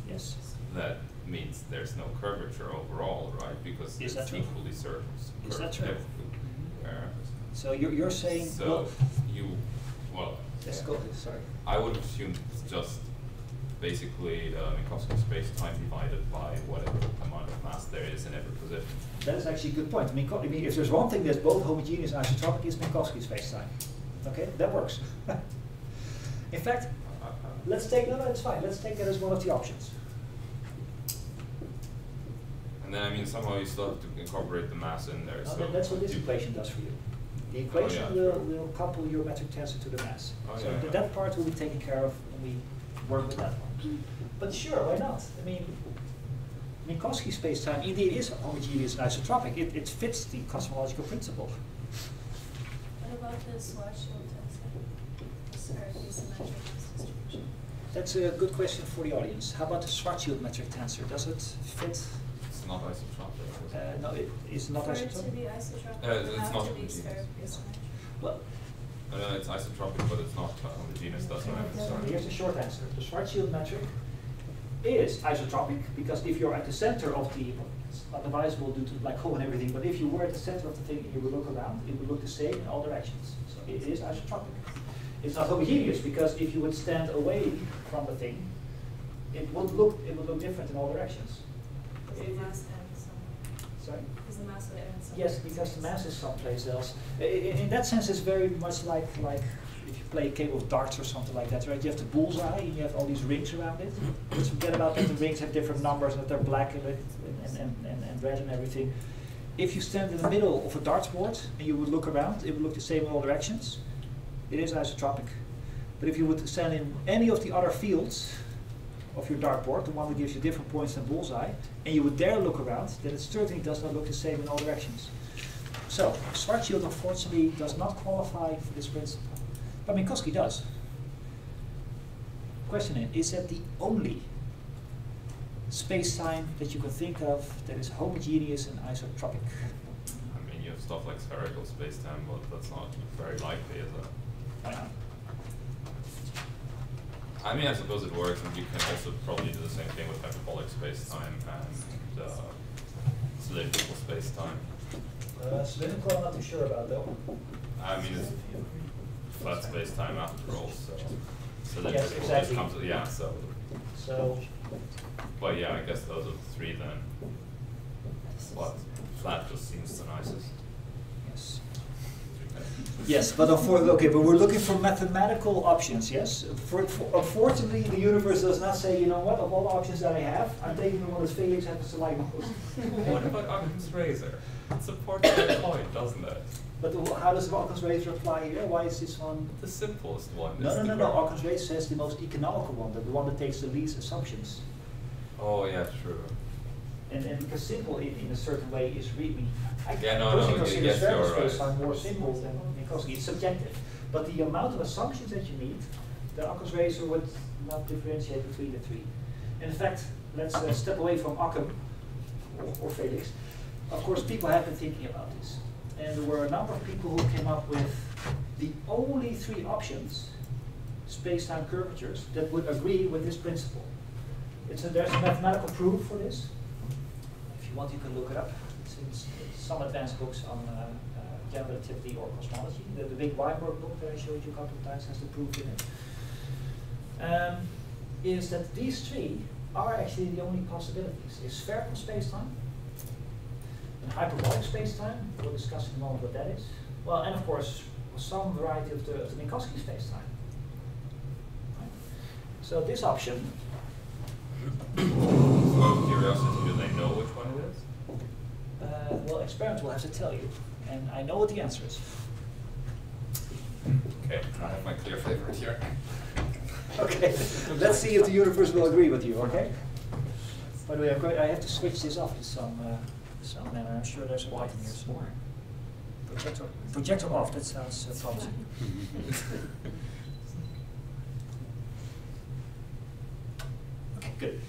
yes.
That means there's no curvature overall, right? Because
Is that
it's
true?
equally served.
Is that true? So you're, you're saying
So
well,
you, well.
let's go. Sorry.
I would assume it's just basically uh, Minkowski space-time divided by whatever amount of mass there is in every position.
That is actually a good point. Minko- I mean, if there's one thing that's both homogeneous and isotropic, it's Minkowski spacetime. Okay, that works. (laughs) In fact,
Uh, uh,
let's take no, no, it's fine. Let's take that as one of the options.
And then, I mean, somehow you still have to incorporate the mass in there, so.
that's what this equation does for you. The oh, equation
yeah,
will, will couple your metric tensor to the mass.
Oh,
so
yeah,
th-
yeah.
that part will be taken care of when we work with that one. But sure, why not? I mean, Minkowski spacetime indeed is homogeneous and isotropic. It, it fits the cosmological principle.
What about the Schwarzschild tensor? This Earth asymmetric distribution.
That's a good question for the audience. How about the Schwarzschild metric tensor? Does it fit?
It's not isotropic. is
Uh,
it?
no, it is not
For it to
isotropic.
be isotropic,
Uh, it's
have
not
to be
homogeneous.
Well,
No, no, it's isotropic, but it's not uh, homogeneous, that's what I'm
so
sorry.
here's the short answer. The Schwarzschild metric is isotropic because if you're at the center of the, it's not divisible due to the black hole and everything, but if you were at the center of the thing and you would look around, it would look the same in all directions. So it is isotropic. It's not homogeneous because if you would stand away from the thing, it would look it would look different in all directions.
The mass.
Sorry.
Because the mass end.
Yes, because the mass is someplace else. In that sense, it's very much like, like if you play a game of darts or something like that, right? You have the bullseye and you have all these rings around it. Let's forget about that the rings have different numbers and that they're black and, and, and, and, and red and everything. If you stand in the middle of a darts board and you would look around, it would look the same in all directions. It is isotropic. But if you would stand in any of the other fields of your dartboard, the one that gives you different points than bullseye, and you would dare look around, then it certainly does not look the same in all directions. So, Schwarzschild unfortunately does not qualify for this principle, but Minkowski does. Question is, is that the only space-time that you can think of that is homogeneous and isotropic?
I mean, you have stuff like spherical space-time, but that's not very likely, is it?
Why not?
I mean, I suppose it works, and you can also probably do the same thing with hyperbolic space-time and uh, cylindrical space-time.
Uh, cylindrical, I'm not too sure about though.
I mean, it's flat space-time after all, so cylindrical
Yes,
just
exactly.
comes, yeah, so,
So,
but yeah, I guess those are the three then. What, flat just seems the nicest.
Yes. But okay, but we're looking for mathematical options, yes? For, for, unfortunately, the universe does not say, you know what, of all the options that I have, I'm taking the one that Felix happens to like most. (laughs)
What about Occam's razor? It supports the point, doesn't it?
But how does Occam's razor apply here? Why is this one?
The simplest one
No, no, no, no, Occam's razor says the most economical one, the the one that takes the least assumptions.
Oh, yeah, true.
And, and because simple in, in a certain way is really, I
Yeah, no, no, yes, you're right.
space-time more simple than It's subjective. But the amount of assumptions that you need, the Occam's razor would not differentiate between the three. In fact, let's uh, step away from Occam or, or Felix. Of course, people have been thinking about this. And there were a number of people who came up with the only three options, space-time curvatures, that would agree with this principle. It's a, there's a mathematical proof for this. If you want, you can look it up. It's in some advanced books on uh, general relativity or cosmology. The, the big Weinberg book that I showed you a couple of times has the proof in it. Um, is that these three are actually the only possibilities. Is spherical spacetime, in hyperbolic space-time, we'll discuss in a moment what that is. Well, and of course, some variety of the, of the Minkowski space-time. Right? So this option,
So out of curiosity, do they know which one it is?
uh, well, experiment will have to tell you, and I know what the answer is.
Okay, I have my clear favorite here.
Okay, let's see if the universe will agree with you, okay? By the way, I have to switch this off to some, uh, some manner, I'm sure there's a in here somewhere. Projector, projector off, that sounds uh, promising. Okay, good.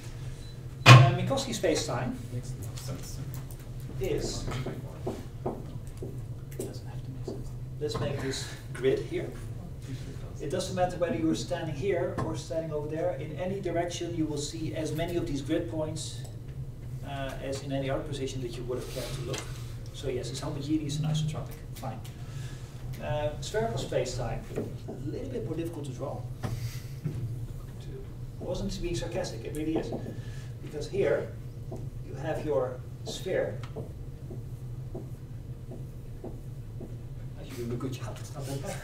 Uh, Minkowski space-time
Makes no sense to me.
is, let's make this grid here. It doesn't matter whether you're standing here or standing over there, in any direction you will see as many of these grid points uh, as in any other position that you would have cared to look. So yes, it's homogeneous and isotropic, fine. Uh, spherical space-time, a little bit more difficult to draw. I wasn't being sarcastic, it really is. Because here, you have your sphere. You do a good job, it's not that bad.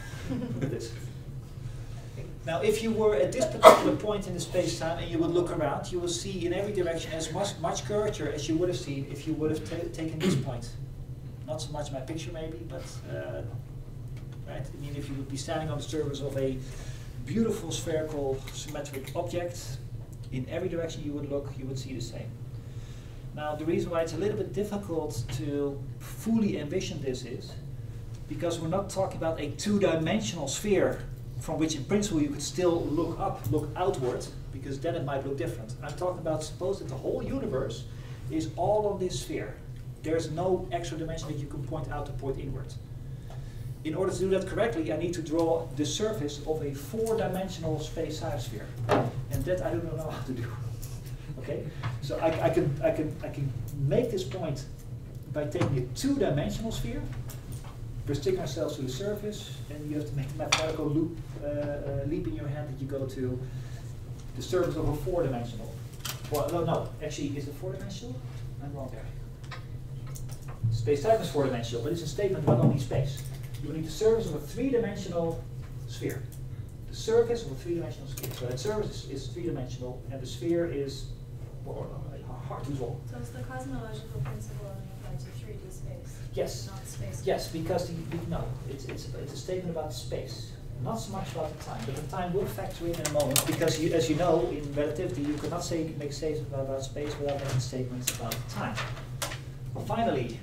Look this. Now, if you were at this particular point in the space-time and you would look around, you will see in every direction as much, much curvature as you would have seen if you would have taken this point. Not so much my picture maybe, but, uh, right? I mean, if you would be standing on the surface of a beautiful spherical symmetric object, in every direction you would look, you would see the same. Now, the reason why it's a little bit difficult to fully envision this is because we're not talking about a two-dimensional sphere from which in principle you could still look up, look outward, because then it might look different. I'm talking about suppose that the whole universe is all on this sphere. There's no extra dimension that you can point out to point inward. In order to do that correctly, I need to draw the surface of a four-dimensional space-time sphere. And that I don't know how to do. (laughs) Okay? So I, I, can, I, can, I can make this point by taking a two-dimensional sphere, restrict ourselves to the surface, and you have to make a mathematical loop, uh, uh, leap in your head that you go to the surface of a four-dimensional. Well, no, no, actually, is it four-dimensional? I'm wrong there. Space-time is four-dimensional, but it's a statement about only space. You need the surface of a three-dimensional sphere. The surface of a three-dimensional sphere. So that surface is, is three-dimensional, and the sphere is well, hard to draw.
So it's the cosmological principle only applied to 3D space?
Yes.
Not space?
Yes, because the, no, it's, it's, it's a statement about space, not so much about the time, but the time will factor in in a moment, because you, as you know, in relativity, you cannot say, make statements about, about space without making statements about time. Finally,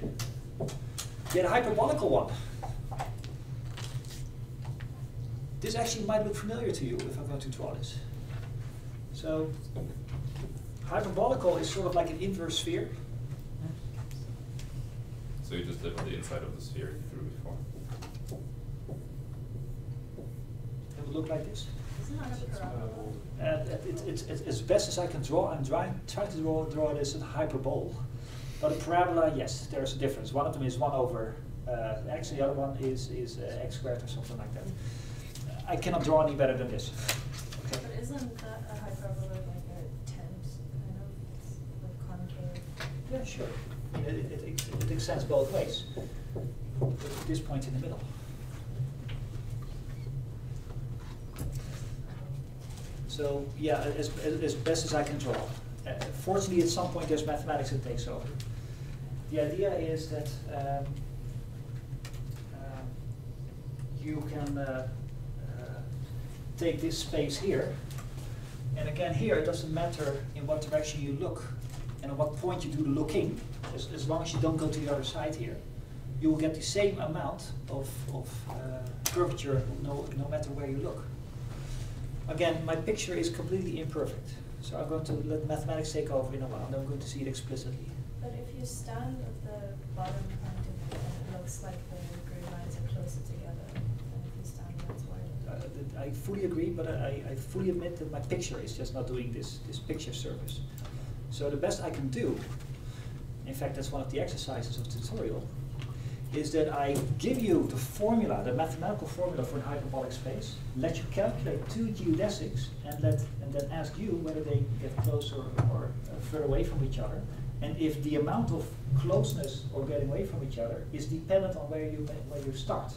get a hyperbolical one. This actually might look familiar to you if I'm going to draw this. So, hyperbolical is sort of like an inverse sphere.
So you just live on the inside of the sphere you drew before.
It would look like this.
Isn't a parabola?
And it, it, it's it's as best as I can draw, I'm trying, trying to draw, draw this as a hyperbole. But a parabola, yes, there's a difference. One of them is 1 over uh, x, the other one is, is uh, x squared or something like that. I cannot draw any better than this. Okay.
But isn't that a hyperbola like a tent, kind of, with concave?
Yeah, sure. It, it, it, it extends both ways. This point in the middle. So, yeah, as, as, best as I can draw. Uh, fortunately, at some point, there's mathematics that takes over. The idea is that um, um, you can uh, uh, take this space here, and again, here, it doesn't matter in what direction you look and at what point you do the looking, as, as long as you don't go to the other side here, you will get the same amount of, of uh, curvature no, no matter where you look. Again, my picture is completely imperfect, so I'm going to let mathematics take over in a while, and I'm going to see it explicitly.
But if you stand at the bottom point of it, and it looks like the grid lines are closer together than if you stand that's wider.
that I fully agree, but I, I fully admit that my picture is just not doing this, this picture service. So the best I can do, in fact, that's one of the exercises of the tutorial, is that I give you the formula, the mathematical formula for an hyperbolic space, let you calculate two geodesics, and let and then ask you whether they get closer or uh, further away from each other, And if the amount of closeness or getting away from each other is dependent on where you, where you start.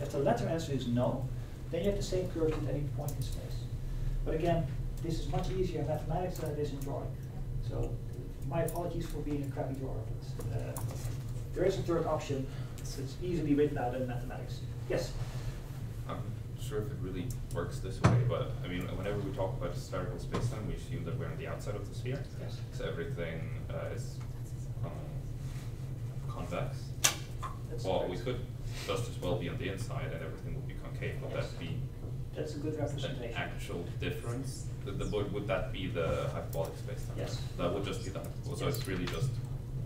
If the latter answer is no, then you have the same curve at any point in space. But again, this is much easier in mathematics than it is in drawing. So my apologies for being a crappy drawer, but uh, there is a third option. It's, it's easily written out in mathematics. Yes?
I'm not sure if it really works this way, but I mean, whenever we talk about spherical spacetime, we assume that we're on the outside of the sphere.
Yes.
So everything uh, is um, convex.
That's
well, we could just as well be on the inside and everything would be concave. Would
Yes.
that be
That's a good
an
representation.
actual difference? The, the, would, would that be the hyperbolic spacetime?
Yes.
That would just be that. So
Yes.
it's really just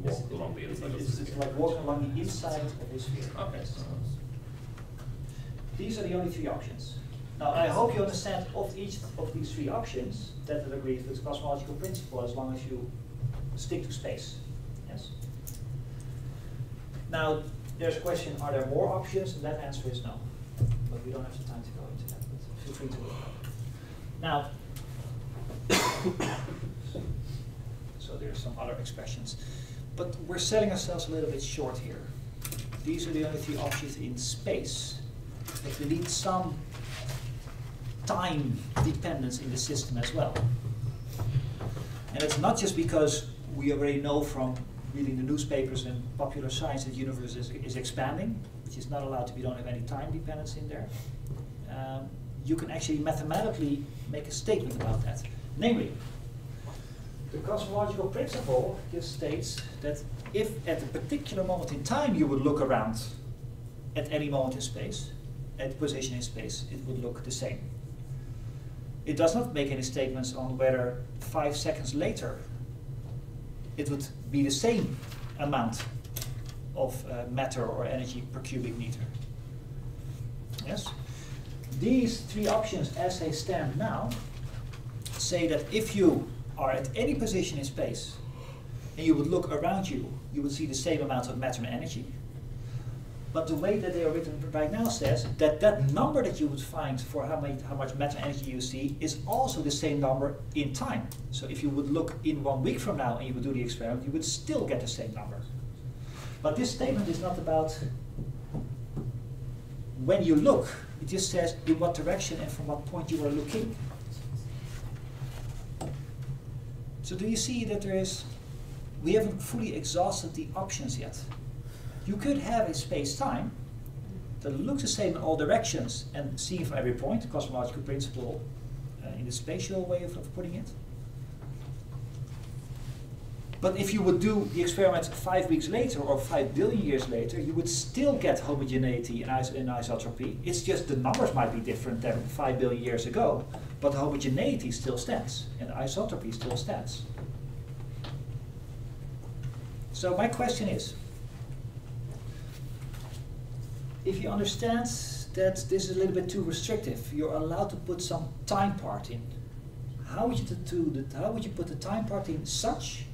walk
it-
along the inside of the sphere.
it's like walking along the inside of the sphere.
Okay.
Yes. These are the only three options. Now, I hope you understand of each of these three options that it agrees with the cosmological principle as long as you stick to space. Yes? Now, there's a question, are there more options? And that answer is no. But we don't have the time to go into that, but feel free to look. Now, so there are some other expressions. But we're selling ourselves a little bit short here. These are the only three options in space. But we need some time dependence in the system as well. And it's not just because we already know from reading the newspapers and popular science that the universe is, is expanding, which is not allowed to be, don't have any time dependence in there. Um, you can actually mathematically make a statement about that. Namely, the cosmological principle just states that if at a particular moment in time you would look around at any moment in space, at position in space, it would look the same. It does not make any statements on whether five seconds later it would be the same amount of uh, matter or energy per cubic meter. Yes? These three options as they stand now say that if you are at any position in space and you would look around you, you would see the same amount of matter and energy. But the way that they are written right now says that that number that you would find for how, many, how much matter and energy you see is also the same number in time. So if you would look in one week from now and you would do the experiment, you would still get the same number. But this statement is not about when you look, it just says in what direction and from what point you are looking. So do you see that there is, we haven't fully exhausted the options yet. You could have a space-time that looks the same in all directions and see from every point, the cosmological principle uh, in the spatial way of, of putting it. But if you would do the experiment five weeks later or five billion years later, you would still get homogeneity and, in isotropy. It's just the numbers might be different than five billion years ago, but the homogeneity still stands and isotropy still stands. So my question is, if you understand that this is a little bit too restrictive, you're allowed to put some time part in. How would you, do the, how would you put the time part in such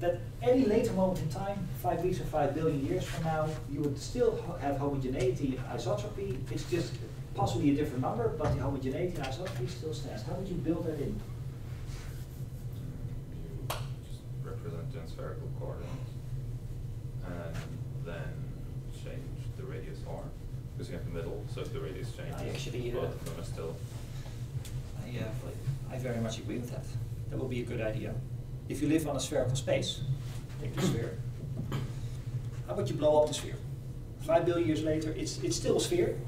that any later moment in time, five weeks or five billion years from now, you would still have homogeneity and isotropy. It's just possibly a different number, but the homogeneity and isotropy still stands. How would you build that in?
You just represent in spherical coordinates and then change the radius r because you have the middle. So if the radius changes,
I actually, uh,
both of them are still.
I, uh, I very much agree with that. That would be a good idea. If you live on a spherical space, take the sphere. How about you blow up the sphere? Five billion years later, it's, it's still a sphere.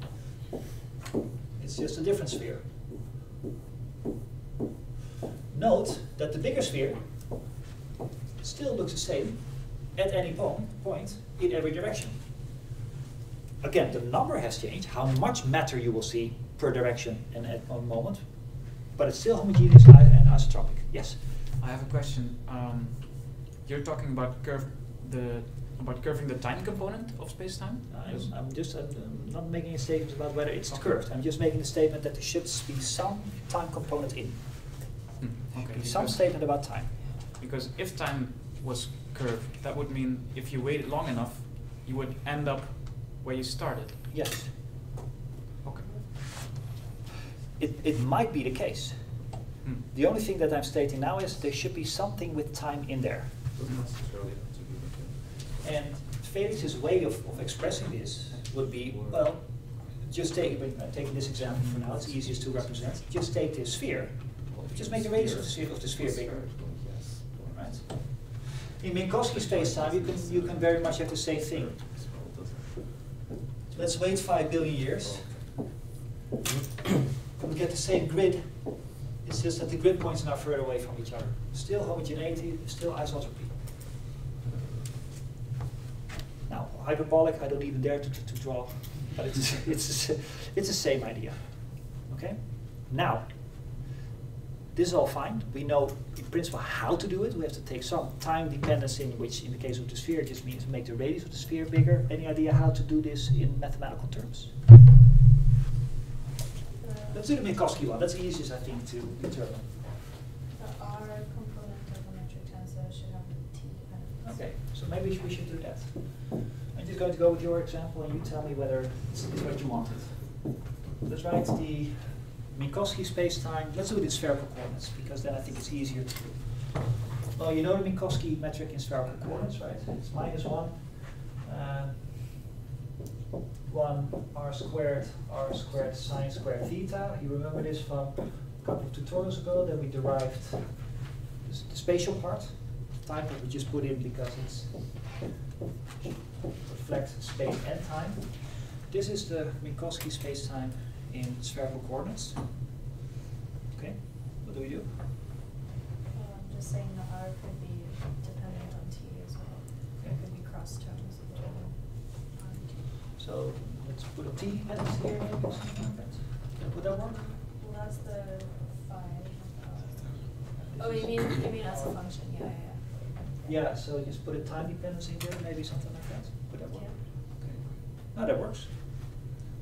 It's just a different sphere. Note that the bigger sphere still looks the same at any point in every direction. Again, the number has changed, how much matter you will see per direction and at one moment, but it's still homogeneous and isotropic. Yes?
I have a question. Um, you're talking about curve the about curving the time component of space-time.
I'm, I'm just I'm, I'm not making a statement about whether it's
Okay.
curved. I'm just making a statement that there should be some time component in.
Hmm, okay.
Some statement about time.
Because if time was curved, that would mean if you waited long enough, you would end up where you started.
Yes.
Okay.
It, it might be the case.
Hmm.
The only thing that I'm stating now is there should be something with time in there.
Doesn't necessarily have to be the same.
And Felix's way of, of expressing this would be, well, just take, taking this example for now, it's easiest to represent. Just take this sphere, just make the radius of the sphere, of the sphere bigger, right? In Minkowski space-time, you can, you can very much have the same thing. Let's wait five billion years. We get the same grid. It's just that the grid points are now further away from each other. Still homogeneity, still isotropy. Now, hyperbolic, I don't even dare to, to, to draw, but it's, it's, it's the same idea. Okay? Now, this is all fine. We know in principle how to do it. We have to take some time dependence in which, in the case of the sphere, just means make the radius of the sphere bigger. Any idea how to do this in mathematical terms?
The-
Let's do the Minkowski one. That's the easiest, I think, to determine.
The R component of a metric tensor should have a T.
Okay, so maybe we should do that. Just going to go with your example, and you tell me whether it's it's what you wanted. Let's write the Minkowski space-time. Let's do it in spherical coordinates, because then I think it's easier to do. Well, you know the Minkowski metric in spherical coordinates, right? It's minus one. uh, one r squared, r squared sine squared theta. You remember this from a couple of tutorials ago, that we derived the spatial part. Time that we just put in because it's reflects space and time. This is the Minkowski space-time in spherical coordinates. Okay, what do we do?
Well, I'm just saying the R could be dependent on T as well.
Okay.
could be cross terms between R and T.
So let's put a T dependence here, maybe, something like that. Would that work?
Well, that's the five. uh, Oh, you mean, you mean as a function, yeah, yeah, yeah.
Yeah, so just put a time dependence in here, maybe something like that. Would that work?
Yeah.
Okay. No, that works.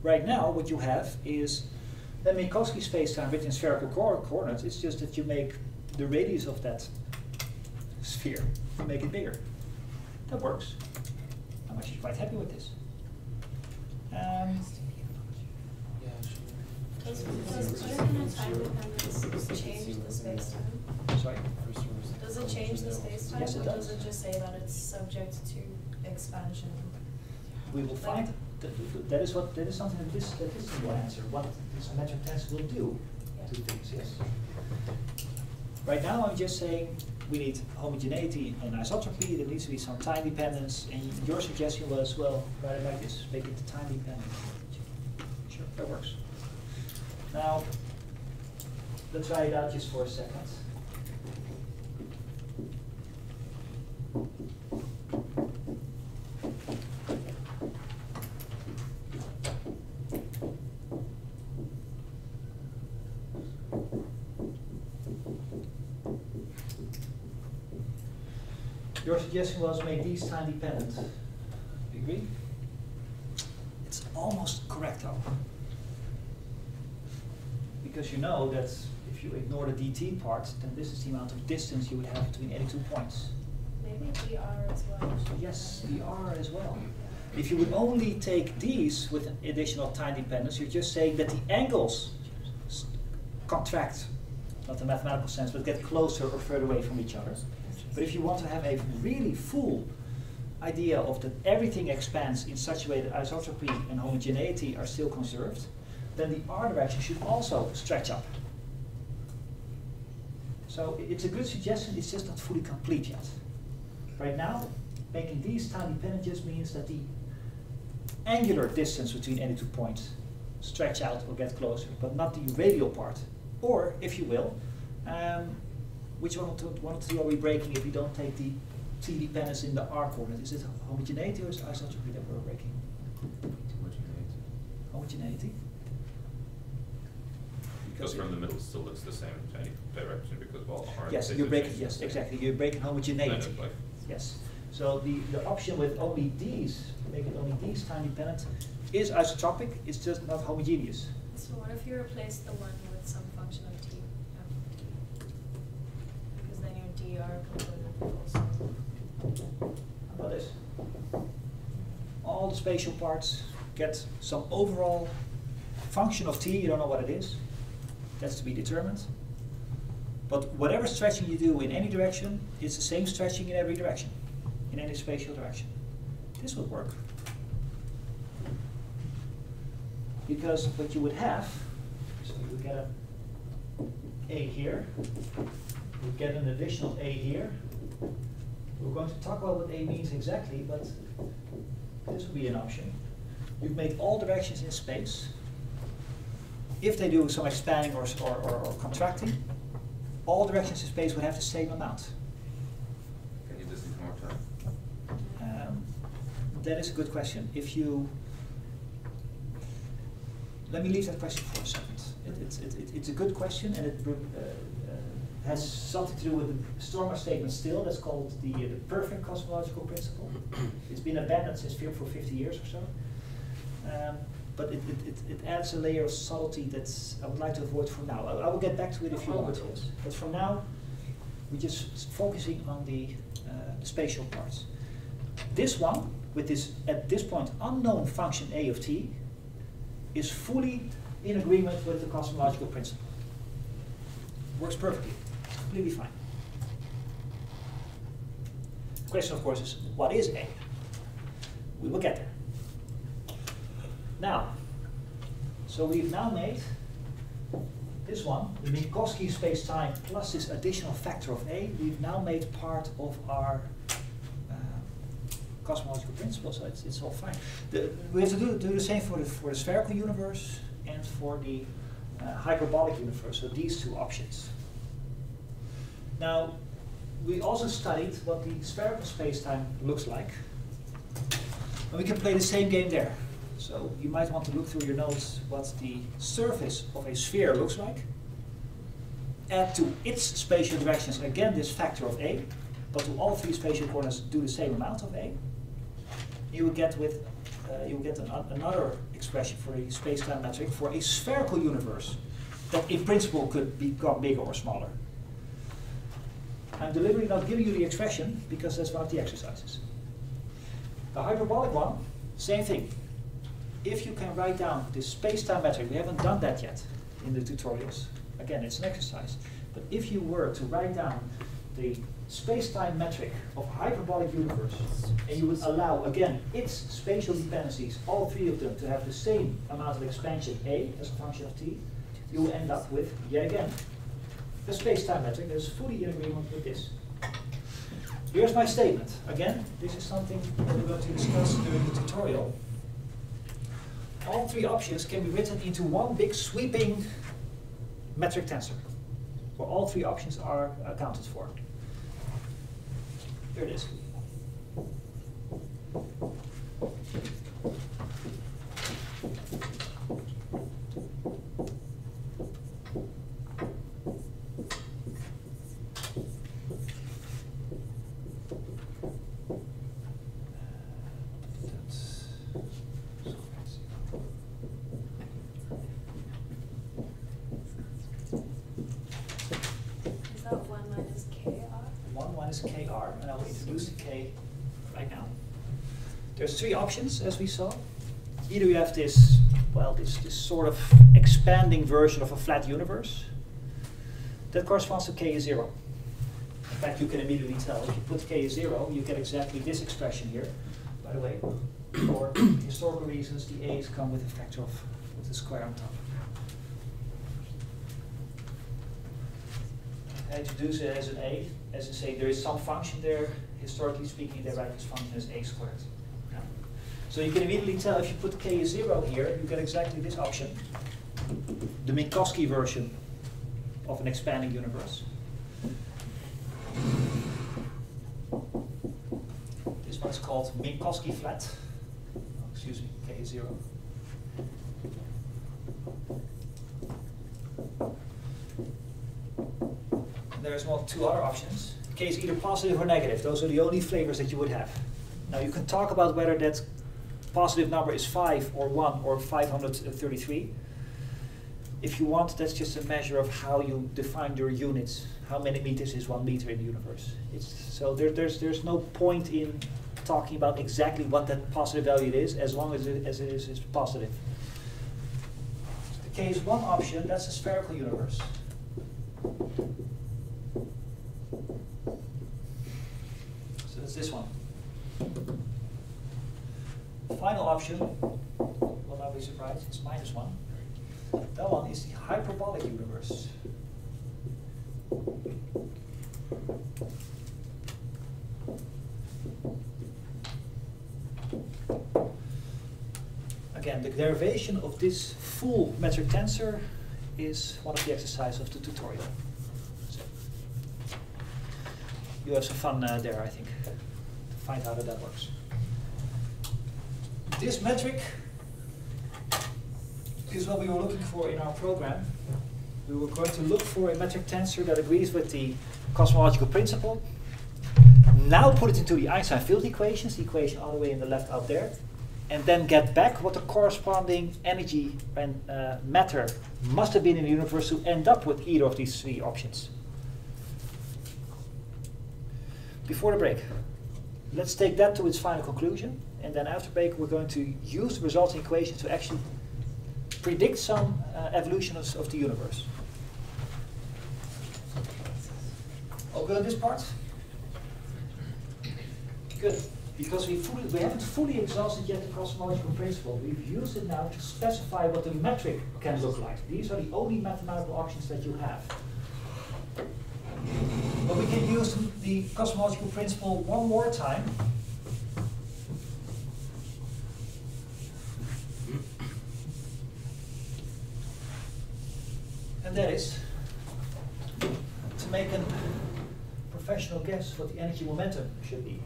Right now, what you have is the Minkowski space-time written in spherical co- coordinates. It's just that you make the radius of that sphere, you make it bigger. That works. I'm actually quite happy with this. Um,
Does, does putting a time dependence change the space-time?
sorry.
Does it change the space-time?
Yes, it
Or does
does.
it just say that it's subject to expansion?
We will find, that, that is what, that is something that this, that this will answer, what this metric tensor will do to things, yes. Right now, I'm just saying, we need homogeneity and isotropy, there needs to be some time dependence, and your suggestion was, well, write it like this, make it time dependent. Sure, that works. Now, let's try it out just for a second. Your suggestion was make these time dependent. Agree? It's almost correct though. Because you know that if you ignore the dt part, then this is the amount of distance you would have between any two points.
Maybe as well.
Yes, dr as well. If you would only take these with an additional time dependence, you're just saying that the angles contract, not the mathematical sense, but get closer or further away from each other. But if you want to have a really full idea of that everything expands in such a way that isotropy and homogeneity are still conserved, then the r direction should also stretch up. So it's a good suggestion, it's just not fully complete yet. Right now, making these tiny dependent just means that the angular distance between any two points stretch out or get closer, but not the radial part. Or, if you will, um, which one of the, one of the two are we breaking if we don't take the t dependence in the r coordinate? Is it homogeneity or is it isotropy that we're breaking? Homogeneity.
Because from the middle it still looks the same in any direction because well R.
Yes,
theta
you're breaking, yes, exactly, you're breaking
Kind
homogeneity. Yes, so the, the option with only these, make it only these time dependent, is isotropic, it's just not homogeneous.
So what if you replace the one with some function of t? f of t? Because then your dr component also.
How about this? All the spatial parts get some overall function of t, you don't know what it is, that's to be determined. But whatever stretching you do in any direction, it's the same stretching in every direction, in any spatial direction. This would work. Because what you would have, so you would get an A here, you get an additional A here. We're going to talk about what A means exactly, but this would be an option. You make all directions in space. If they do some expanding or, or, or, or contracting, all directions in space would have the same amount.
Can you just more time?
Um, That is a good question. If you, let me leave that question for a second. It, it's, it, it- it's a good question and it uh, uh, has something to do with the Stormer statement still, that's called the, uh, the perfect cosmological principle. It's been abandoned since for fifty years or so. Um, But it, it, it, it adds a layer of subtlety that's, I would like to avoid for now. I, I will get back to it if you want. yes. But for now, we're just focusing on the, uh, the spatial parts. This one, with this, at this point, unknown function a of t, is fully in agreement with the cosmological principle. Works perfectly, completely fine. The Question, of course, is what is a? We will get there. Now, so we've now made this one, the Minkowski space-time plus this additional factor of A, we've now made part of our uh, cosmological principle, so it's, it's all fine. The, we have to do, do the same for the, for the spherical universe and for the uh, hyperbolic universe, so these two options. Now, we also studied what the spherical space-time looks like. And we can play the same game there. So you might want to look through your notes what the surface of a sphere looks like. Add to its spatial directions again this factor of A, but to all three spatial coordinates do the same amount of A. You will get with uh, you will get an, another expression for a space-time metric for a spherical universe that in principle could become bigger or smaller. I'm deliberately not giving you the expression because that's one of the exercises. The hyperbolic one, same thing. If you can write down this space-time metric, we haven't done that yet in the tutorials. Again, it's an exercise. But if you were to write down the space-time metric of hyperbolic universe, and you would allow, again, its spatial dependencies, all three of them, to have the same amount of expansion A as a function of t, you will end up with, yet again, a space-time metric that is fully in agreement with this. Here's my statement. Again, this is something that we're going to discuss during the tutorial. All three options can be written into one big sweeping metric tensor, where all three options are accounted for. Here it is. That's-
Is that one minus KR?
One minus KR, and I will introduce the K right now. There's three options, as we saw. Either you have this, well, this, this sort of expanding version of a flat universe. That corresponds to K is zero. In fact, you can immediately tell, if you put K is zero, you get exactly this expression here. By the way, for (coughs) historical reasons, the A's come with a factor of, with the square on top. I introduce it as an A, as I say, there is some function there, historically speaking, they write this function as A squared. So you can immediately tell if you put K is zero here, you get exactly this option. The Minkowski version of an expanding universe. This one's called Minkowski flat. Oh, excuse me, K is zero. There's well two other options. K is either positive or negative. Those are the only flavors that you would have. Now you can talk about whether that positive number is 5 or 1 or 533. If you want, that's just a measure of how you define your units. How many meters is one meter in the universe? It's, so there, there's, there's no point in talking about exactly what that positive value is, as long as it, as it is it's positive. The case one option, that's a spherical universe. So that's this one. Final option, will not be surprised, is minus one. That one is the hyperbolic universe. Again, the derivation of this full metric tensor is one of the exercises of the tutorial. So, you have some fun uh, there, I think, to find out how that works. This metric is what we were looking for in our program. We were going to look for a metric tensor that agrees with the cosmological principle. Now put it into the Einstein field equations, the equation all the way in the left out there, and then get back what the corresponding energy and uh, matter must have been in the universe to end up with either of these three options. Before the break, let's take that to its final conclusion, and then after break we're going to use the resulting equation to actually predict some uh, evolution of, of the universe. All good on this part? Good. Because we, fully, we haven't fully exhausted yet the cosmological principle. We've used it now to specify what the metric can look like. These are the only mathematical options that you have. But we can use the cosmological principle one more time. Is to make a professional guess what the energy momentum should be.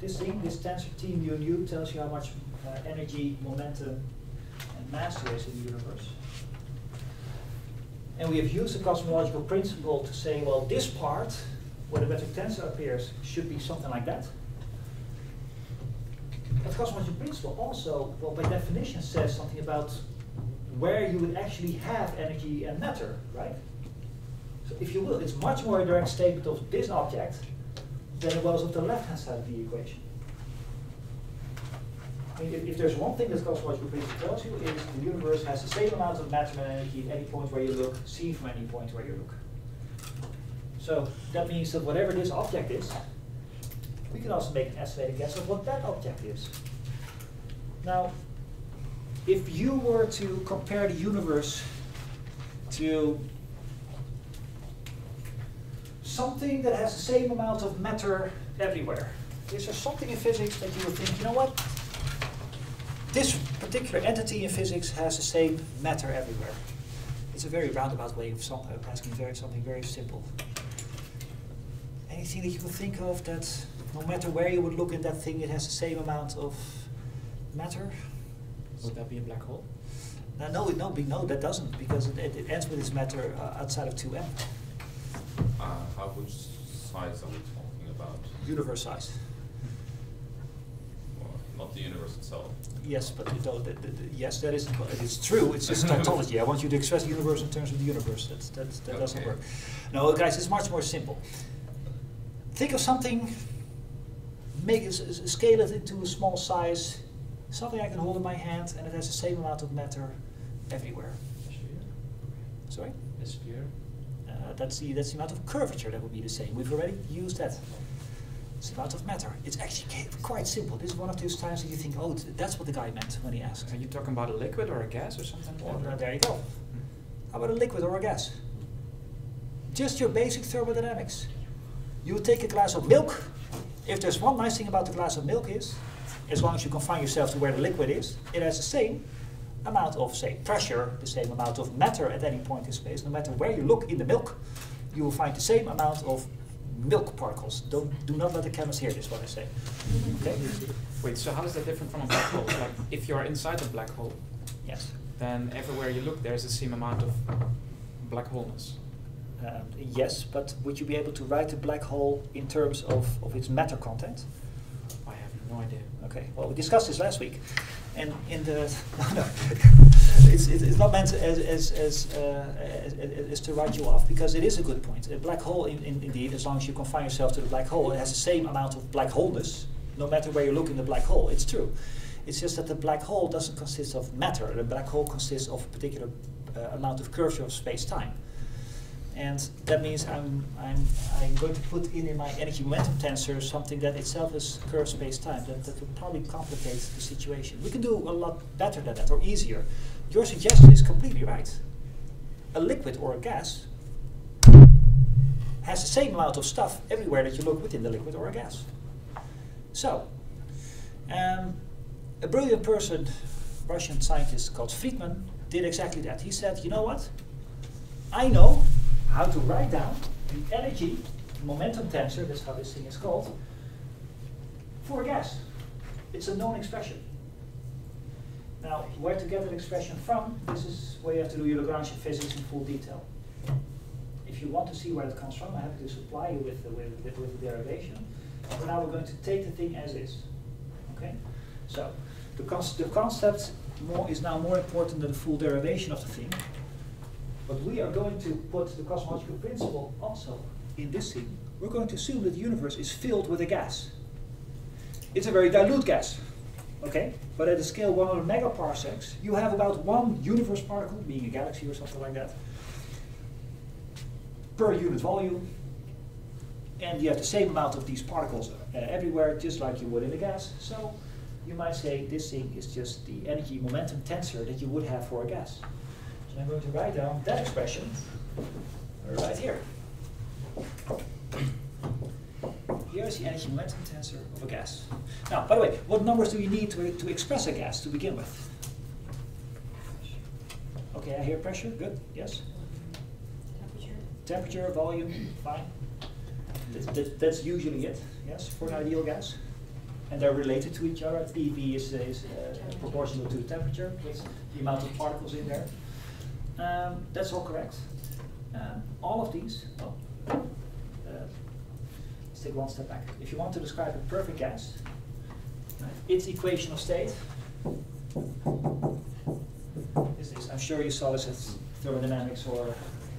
This thing, this tensor T mu nu, tells you how much uh, energy, momentum, and mass there is in the universe. And we have used the cosmological principle to say, well, this part, where the metric tensor appears, should be something like that. But cosmological principle also, well, by definition, says something about where you would actually have energy and matter, right? So if you will, it's much more a direct statement of this object than it was of the left-hand side of the equation. I mean, if, if there's one thing that cosmological principle tells you, is the universe has the same amount of matter and energy at any point where you look, seen from any point where you look. So that means that whatever this object is, we can also make an estimated guess of what that object is. Now, if you were to compare the universe to something that has the same amount of matter everywhere, is there something in physics that you would think, you know what? This particular entity in physics has the same matter everywhere. It's a very roundabout way of asking very, something very simple. Anything that you could think of that no matter where you would look in that thing, it has the same amount of matter?
Would that be a black hole?
Uh, no, no, no, that doesn't, because it, it it ends with its matter uh, outside of 2m,
Uh, how much size are we talking about?
universe size.
Well, not the universe itself.
Yes, but you know, the, the, the, yes, that is, it's true, it's just tautology. I want you to express the universe in terms of the universe, That's, that's, that doesn't work. No, guys, it's much more simple. Think of something, make it, s- s- scale it into a small size, something I can hold in my hand, and it has the same amount of matter everywhere.
A sphere?
Sorry?
A sphere?
Uh, that's the that's the amount of curvature that would be the same. We've already used that. It's the amount of matter. It's actually quite simple. This is one of those times that you think, oh, that's what the guy meant when he asked.
Are you talking about a liquid or a gas or something? Like
uh, there you go. How about a liquid or a gas? Just your basic thermodynamics. You take a glass of milk. If there's one nice thing about the glass of milk is, as long as you confine yourself to where the liquid is, it has the same amount of, say, pressure, the same amount of matter at any point in space. No matter where you look in the milk, you will find the same amount of milk particles. Don't, do not let the chemist hear this, what I say. Okay?
Wait, so how is that different from a black hole? Like, if you're inside a black hole,
Yes.
then everywhere you look, there's the same amount of black holeness.
Um, yes, but would you be able to write a black hole in terms of, of its matter content?
No idea.
Okay, well, we discussed this last week, and in the, (laughs) no, no. it's it's not meant as, as, as, uh, as as to write you off, because it is a good point. A black hole, in, in, indeed, as long as you confine yourself to the black hole, it has the same amount of black holeness, no matter where you look in the black hole, it's true. It's just that the black hole doesn't consist of matter, the black hole consists of a particular uh, amount of curvature of space-time. And that means I'm, I'm, I'm going to put in in my energy momentum tensor something that itself is curved space-time. That, that would probably complicate the situation. We can do a lot better than that, or easier. Your suggestion is completely right. A liquid or a gas has the same amount of stuff everywhere that you look within the liquid or a gas. So, um, a brilliant person, Russian scientist called Friedmann, did exactly that. He said, you know what? I know how to write down the energy momentum tensor, that's how this thing is called, for a gas. It's a known expression. Now, where to get that expression from, this is where you have to do your Lagrangian physics in full detail. If you want to see where it comes from, I'm happy to supply you with the, with, with, the derivation. For now, we're going to take the thing as is. Okay? So, the, cons the concept more is now more important than the full derivation of the thing. But we are going to put the cosmological principle also in this thing. We're going to assume that the universe is filled with a gas. It's a very dilute gas. Okay? But at a scale 100 megaparsecs, you have about one universe particle, being a galaxy or something like that, per unit volume. And you have the same amount of these particles uh, everywhere, just like you would in a gas. So you might say this thing is just the energy momentum tensor that you would have for a gas. So I'm going to write down that expression right here. Here's the energy momentum tensor of a gas. Now, by the way, what numbers do you need to, to express a gas to begin with? Okay, I hear pressure, good, yes.
Temperature.
Temperature, volume, fine. That's, that, that's usually it, yes, for an ideal gas. And they're related to each other. PV is, is uh, proportional to the temperature, with the amount of particles in there. Um, that's all correct. Um, all of these, well, uh, let's take one step back. If you want to describe a perfect gas, its equation of state is this. I'm sure you saw this at thermodynamics or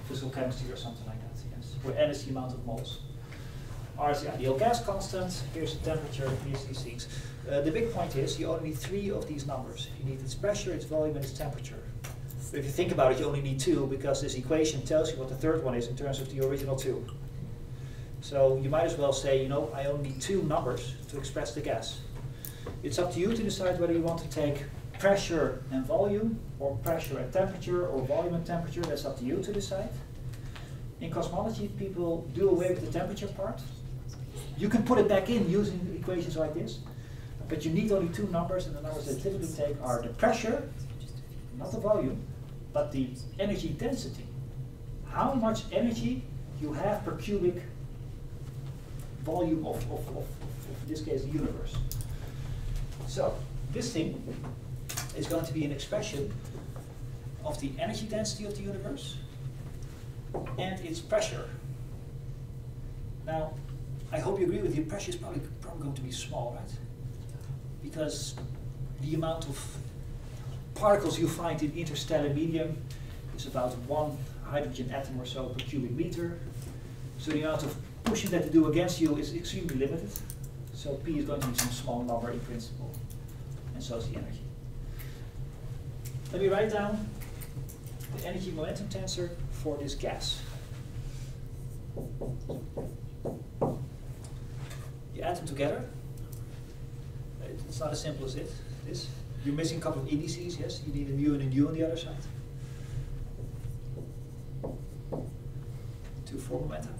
physical chemistry or something like that, yes. Where n is the amount of moles. R is the ideal gas constant, here's the temperature, here's these things. Uh, the big point is you only need three of these numbers. You need its pressure, its volume, and its temperature. If you think about it, you only need two because this equation tells you what the third one is in terms of the original two. So you might as well say, you know, I only need two numbers to express the gas. It's up to you to decide whether you want to take pressure and volume, or pressure and temperature, or volume and temperature. That's up to you to decide. In cosmology, people do away with the temperature part. You can put it back in using equations like this, but you need only two numbers, and the numbers they typically take are the pressure, not the volume, but the energy density. How much energy you have per cubic volume of, of, of, of in this case, the universe. So, this thing is going to be an expression of the energy density of the universe and its pressure. Now, I hope you agree with me, pressure is probably, probably going to be small, right? Because the amount of particles you find in interstellar medium is about one hydrogen atom or so per cubic meter. So the amount of pushing that to do against you is extremely limited. So P is going to be some small number in principle, and so is the energy. Let me write down the energy momentum tensor for this gas. You add them together. It's not as simple as it is. You're missing a couple of indices, yes? You need a mu and a nu on the other side. To form momentum.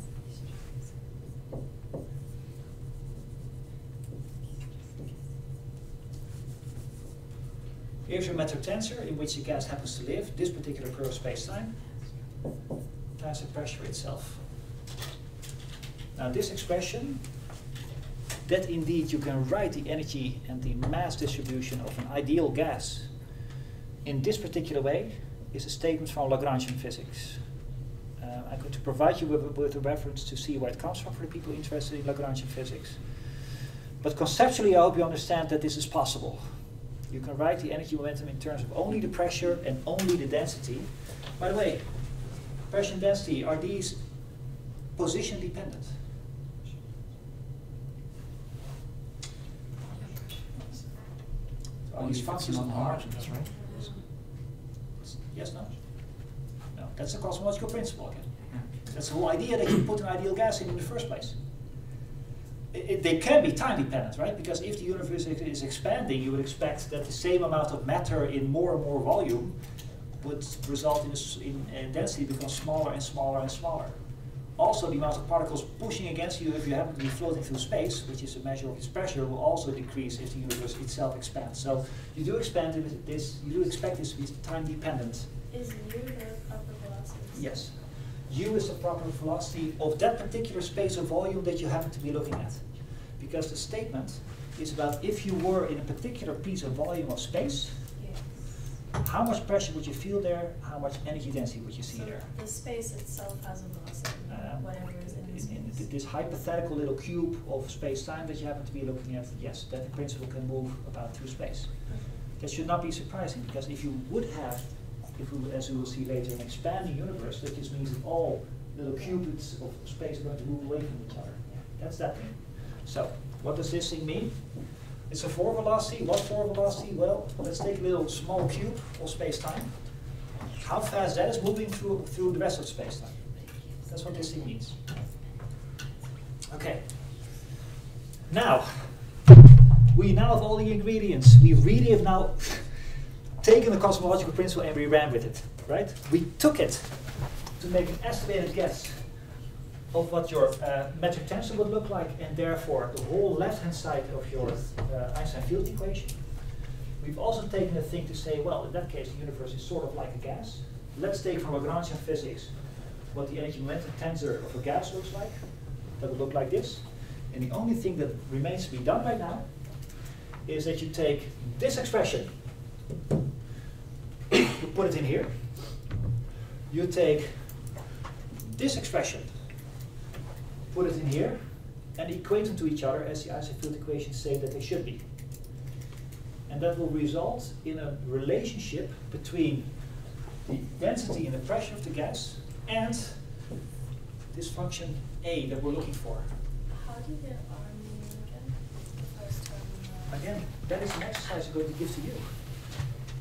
Here's your metric tensor in which the gas happens to live, this particular curved space-time, times the pressure itself. Now this expression, that indeed you can write the energy and the mass distribution of an ideal gas in this particular way, is a statement from Lagrangian physics. Uh, I'm going to provide you with, with a reference to see where it comes from for the people interested in Lagrangian physics. But conceptually, I hope you understand that this is possible. You can write the energy momentum in terms of only the pressure and only the density. By the way, pressure and density, are these position dependent? Are these functions on the margins, right? Yes, no? No, that's the cosmological principle again. That's the whole idea that you put an ideal gas in in the first place. It, it- they can be time dependent, right? Because if the universe is, expanding, you would expect that the same amount of matter in more and more volume would result in, a in, uh, density become smaller and smaller and smaller. Also, the amount of particles pushing against you if you happen to be floating through space, which is a measure of its pressure, will also decrease if the universe itself expands. So you do expand this, you do expect this to be time dependent.
Is u the proper velocity?
Yes. U is the proper velocity of that particular space or volume that you happen to be looking at. Because the statement is about if you were in a particular piece of volume of space. How much pressure would you feel there, how much energy density would you see
So
there?
the space itself has a velocity,
Um,
whatever is in the
in-
space.
in th- this hypothetical little cube of space-time that you happen to be looking at, yes, that in principle can move about through space. That should not be surprising, because if you would have, if we, as we will see later, an expanding universe, that just means that all little cubits of space are going to move away from each other. That's that thing. So, what does this thing mean? It's a four velocity. What four velocity? Well, let's take a little small cube of space-time. How fast that is moving through through the rest of space-time. That's what this thing means. Okay. Now, we now have all the ingredients. We really have now (laughs) taken the cosmological principle and we ran with it, right? We took it to make an estimated guess of what your uh, metric tensor would look like, and therefore the whole left-hand side of your uh, Einstein field equation. We've also taken a thing to say, well, in that case, the universe is sort of like a gas. Let's take from Lagrangian physics what the energy momentum tensor of a gas looks like. That would look like this. And the only thing that remains to be done right now is that you take this expression, you put it in here. You take this expression, put it in here, and equate them to each other as the Einstein field equations say that they should be. And that will result in a relationship between the density and the pressure of the gas and this function A that we're looking for.
How do you get R again? The first time. uh,
Again, that is an exercise I'm going to give to you.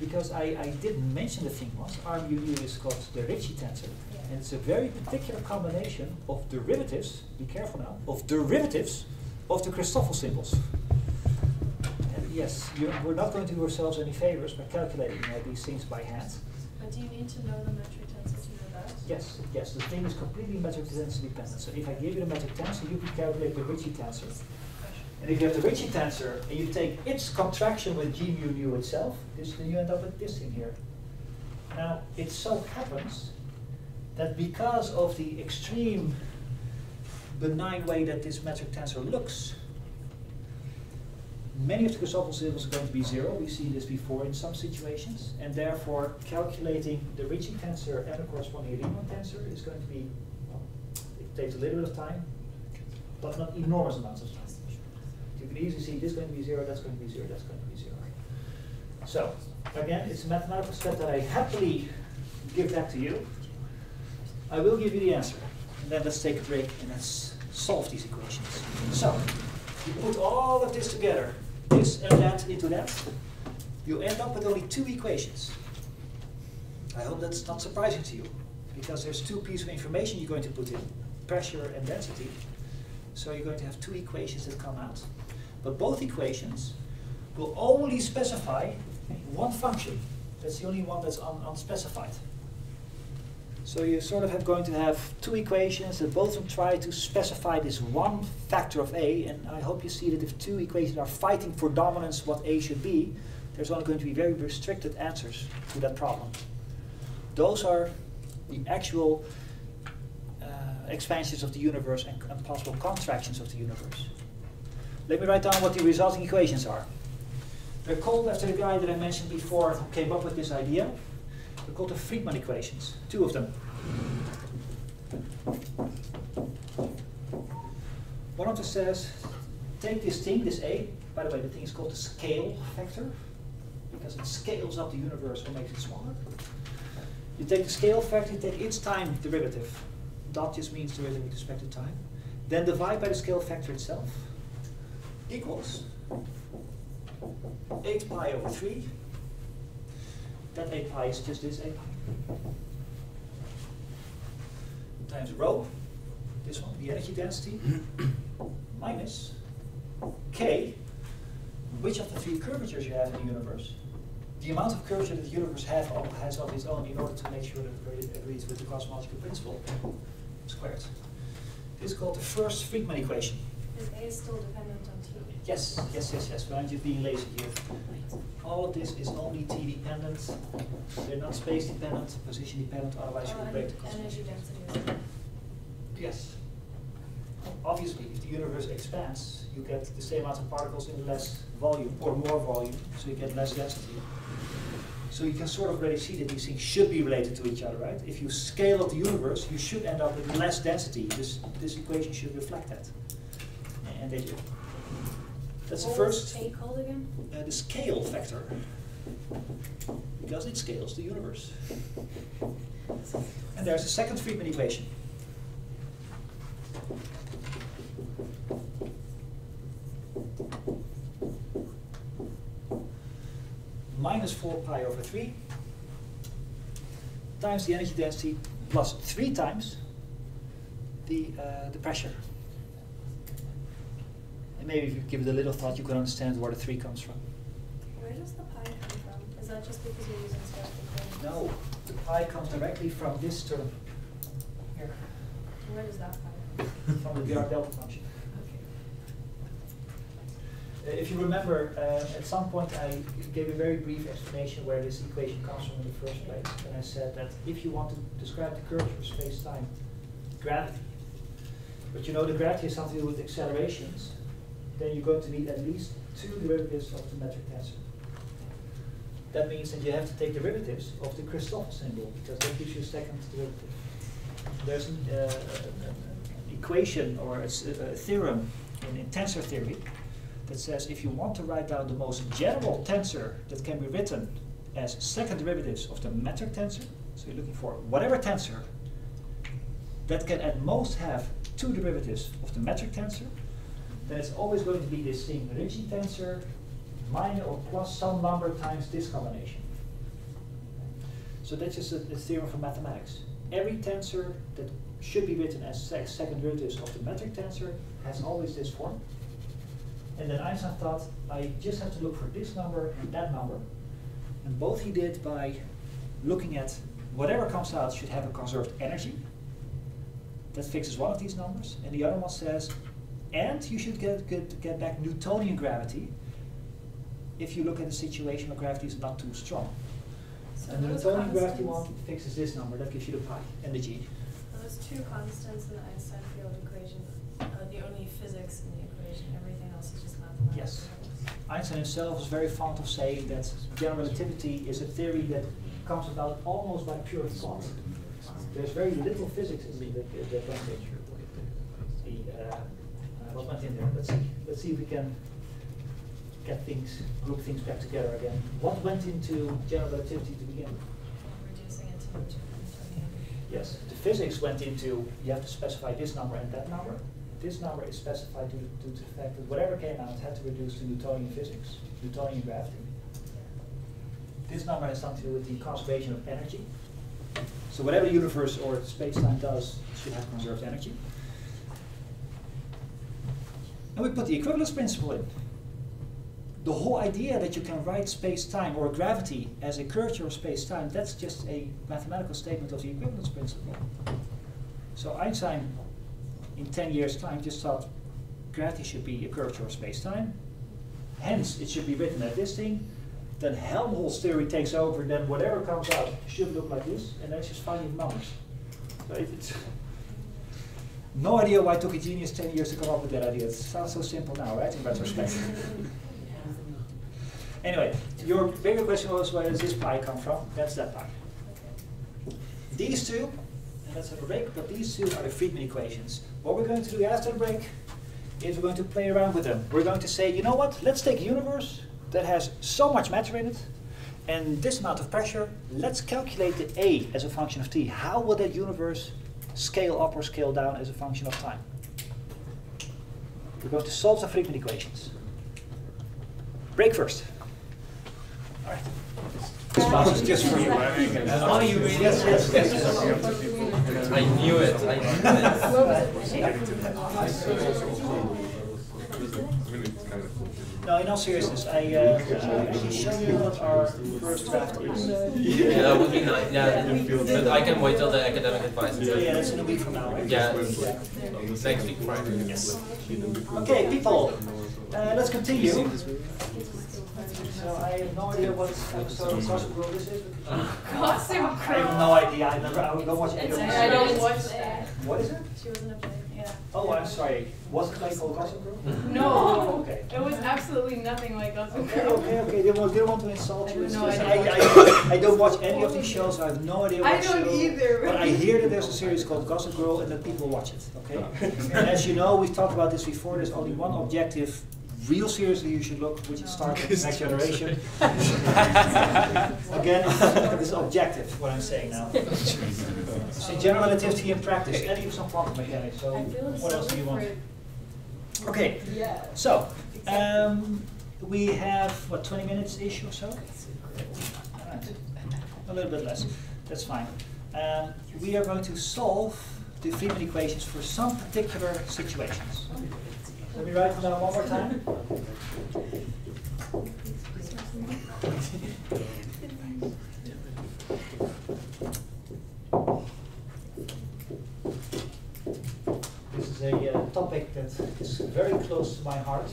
Because I, I didn't mention the thing once, RMUU is called the Ricci tensor. And it's a very particular combination of derivatives, be careful now, of derivatives of the Christoffel symbols. And yes, you, we're not going to do ourselves any favors by calculating uh, these things by hand.
But do you need to know the metric tensor to know that?
Yes, yes, the thing is completely metric tensor dependent. So if I give you the metric tensor, you can calculate the Ricci tensor. And if you have the Ricci tensor and you take its contraction with g mu nu itself, this, then you end up with this thing here. Now, it so happens that because of the extreme benign way that this metric tensor looks, many of the Christoffel symbols are going to be zero. We've seen this before in some situations, and therefore calculating the Ricci tensor and the corresponding Riemann tensor is going to be, well, it takes a little bit of time, but not enormous amounts of time. You can easily see this is going to be zero, that's going to be zero, that's going to be zero. So, again, it's a mathematical step that I happily give back to you. I will give you the answer, and then let's take a break and let's solve these equations. So, you put all of this together, this and that into that, you end up with only two equations. I hope that's not surprising to you, because there's two pieces of information you're going to put in, pressure and density. So you're going to have two equations that come out. But both equations will only specify one function. That's the only one that's un unspecified. So you sort of have going to have two equations that both of them try to specify this one factor of A, and I hope you see that if two equations are fighting for dominance what A should be, there's only going to be very restricted answers to that problem. Those are the actual uh, expansions of the universe and, and possible contractions of the universe. Let me write down what the resulting equations are. They're called after the guy that I mentioned before who came up with this idea. They're called the Friedmann equations, two of them. One of them says, take this thing, this A, by the way, the thing is called the scale factor, because it scales up the universe or makes it smaller. You take the scale factor, you take its time derivative. Dot just means derivative with respect to time. Then divide by the scale factor itself equals 8 pi over 3. That 8 pi is just this 8 pi. times rho, this one, the energy density, (clears throat) minus k, which of the three curvatures you have in the universe, the amount of curvature that the universe have, has of its own in order to make sure that it agrees with the cosmological principle squared. This is called the first Friedmann equation.
Is A still dependent on T?
Yes, yes, yes, yes, but I'm just being lazy here. All of this is only T dependent. They're not space dependent, position dependent, otherwise you would break the
and
cosmological.
energy density
Yes. Obviously, if the universe expands, you get the same amount of particles in less volume, or more volume, so you get less density. So you can sort of already see that these things should be related to each other, right? If you scale up the universe, you should end up with less density. This, this equation should reflect that. And they do. That's the first,
A called again?
uh, the scale factor. Because it scales the universe. And there's a second Friedmann equation. Minus 4 pi over 3 times the energy density plus 3 times the, uh, the pressure. And maybe if you give it a little thought, you can understand where the 3 comes from.
Where does the pi come from? Is that just because we're using spherical?
No, the pi comes directly from this term here,
Where does that pi come
from (laughs) From the Dirac delta function.
Okay.
Uh, If you remember, uh, at some point I gave a very brief explanation where this equation comes from in the first place. And I said that if you want to describe the curvature of space-time, gravity, but you know the gravity has something to do with accelerations, then you're going to need at least two derivatives of the metric tensor. That means that you have to take derivatives of the Christoffel symbol, because that gives you a second derivative. There's an, uh, an equation or a theorem in, in tensor theory that says if you want to write down the most general tensor that can be written as second derivatives of the metric tensor, so you're looking for whatever tensor that can at most have two derivatives of the metric tensor, then it's always going to be this thing, Ricci tensor minus or plus some number times this combination. So that's just a, a theorem from mathematics. Every tensor that should be written as sec- second derivatives of the metric tensor has always this form. And then Einstein thought, I just have to look for this number and that number. And both he did by looking at whatever comes out should have a conserved energy. That fixes one of these numbers. And the other one says, and you should get, get, get back Newtonian gravity if you look at a situation where gravity is not too strong.
So
and the Newtonian gravity one fixes this number, that gives you the pi and the g.
Those two constants in the Einstein field equation are the only physics in the equation. Everything else is just mathematics.
Yes. Einstein himself was very fond of saying that general relativity is a theory that comes about almost by pure thought. There's very little physics in the, that went. The, uh, what went in there? Let's see. Let's see if we can get things, group things back together again. What went into general relativity to begin with?
Reducing it to.
Yes, the physics went into, you have to specify this number and that number. This number is specified due, due to the fact that whatever came out had to reduce to Newtonian physics, Newtonian gravity. This number has something to do with the conservation of energy. So whatever the universe or space-time does should have conserved energy. And we put the equivalence principle in. The whole idea that you can write space-time or gravity as a curvature of space-time, that's just a mathematical statement of the equivalence principle. So Einstein, in 10 years' time, just thought gravity should be a curvature of space-time. Hence, it should be written as this thing. Then Helmholtz theory takes over, then whatever comes out should look like this, and that's just finding numbers. So it- it's no idea why it took a genius 10 years to come up with that idea. It sounds so simple now, right, in retrospect. (laughs) Anyway, your bigger question was where does this pi come from? That's that pi. These two, and let's have a break, but these two are the Friedmann equations. What we're going to do after the break is we're going to play around with them. We're going to say, you know what, let's take a universe that has so much matter in it and this amount of pressure. Let's calculate the A as a function of t. How will that universe scale up or scale down as a function of time? We're going to solve the Friedmann equations. Break first. All right. This mouse is just for you.
Oh, you really?
Yes, yes, yes.
I knew it. I knew it. (laughs)
No, in all seriousness, I, uh, I actually show you what our first draft is.
Yeah, that would be nice. Yeah, but I can wait till the academic advice.
Yeah, yeah, that's in a week from now, right?
Yeah, next week Friday.
Yes. Okay, people, uh, let's continue. So I have no idea what episode of Gossip Girl this is.
Gossip
I have no idea. I never. I don't watch any of
It's, I don't watch that.
What is it?
She wasn't up there, yeah.
Oh, I'm sorry. Was it like called Gossip Girl?
No, (laughs) oh,
Okay.
it was absolutely nothing like Gossip
Okay,
Girl.
okay, okay. Didn't want, didn't want to insult you.
No idea.
I, I, I don't watch any of these shows. So I have no idea what
I don't
show.
either.
But I hear that there's a series called Gossip Girl and that people watch it. Okay. (laughs) and as you know, we've talked about this before. There's only one objective, real seriously you should look, which is Star Trek: Next Generation. (laughs) Again, this is objective. What I'm saying now. (laughs) See, general relativity in practice, and even some quantum mechanics. So, what else do you want? Okay.
Yeah.
So, um, we have, what, 20 minutes ish or so? Alright. A little bit less, that's fine. Um, we are going to solve the Friedmann equations for some particular situations. Let me write them down one more time. This is a uh, topic that is very close to my heart.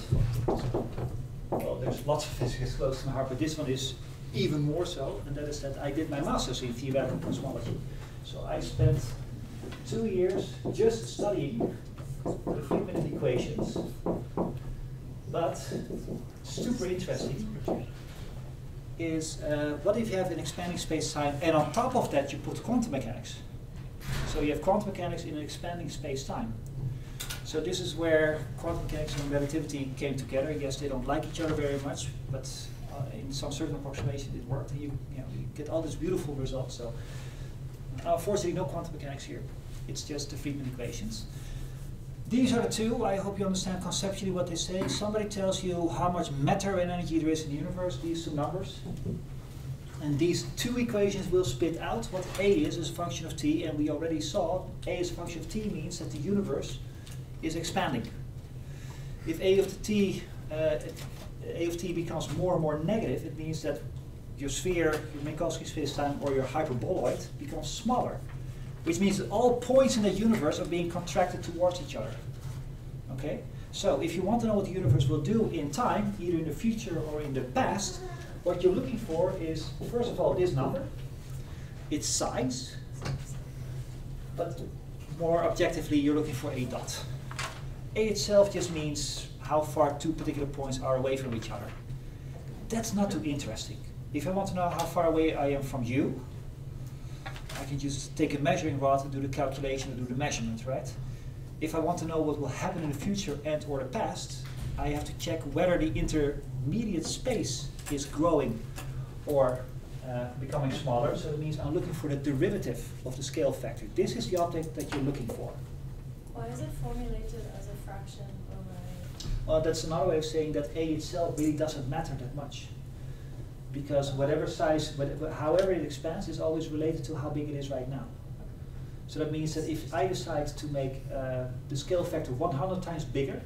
Well, there's lots of physics close to my heart, but this one is even more so, and that is that I did my master's in theoretical cosmology. So I spent two years just studying the Friedmann equations, but super interesting is uh, what if you have an expanding space-time, and on top of that you put quantum mechanics. So you have quantum mechanics in an expanding space-time. So this is where quantum mechanics and relativity came together. Yes, they don't like each other very much, but uh, in some certain approximation it worked. And you, you, know, you get all these beautiful results. So unfortunately, no quantum mechanics here. It's just the Friedmann equations. These are the two. I hope you understand conceptually what they say. Somebody tells you how much matter and energy there is in the universe. These two numbers. And these two equations will spit out what A is as a function of t, and we already saw A as a function of t means that the universe is expanding. If A of t, uh, A of t becomes more and more negative, it means that your sphere, your Minkowski spacetime, or your hyperboloid becomes smaller, which means that all points in the universe are being contracted towards each other. Okay? So if you want to know what the universe will do in time, either in the future or in the past, what you're looking for is, first of all, this number, its size, but more objectively, you're looking for a dot. A itself just means how far two particular points are away from each other. That's not too interesting. If I want to know how far away I am from you, I can just take a measuring rod and do the calculation and do the measurement, right? If I want to know what will happen in the future and or the past, I have to check whether the intermediate space is growing or uh, becoming smaller. So it means I'm looking for the derivative of the scale factor. This is the object that you're looking for.
Why is it formulated as a fraction over a?
Well, that's another way of saying that A itself really doesn't matter that much. Because whatever size, whatever, however it expands, is always related to how big it is right now. So that means that if I decide to make uh, the scale factor 100 times bigger,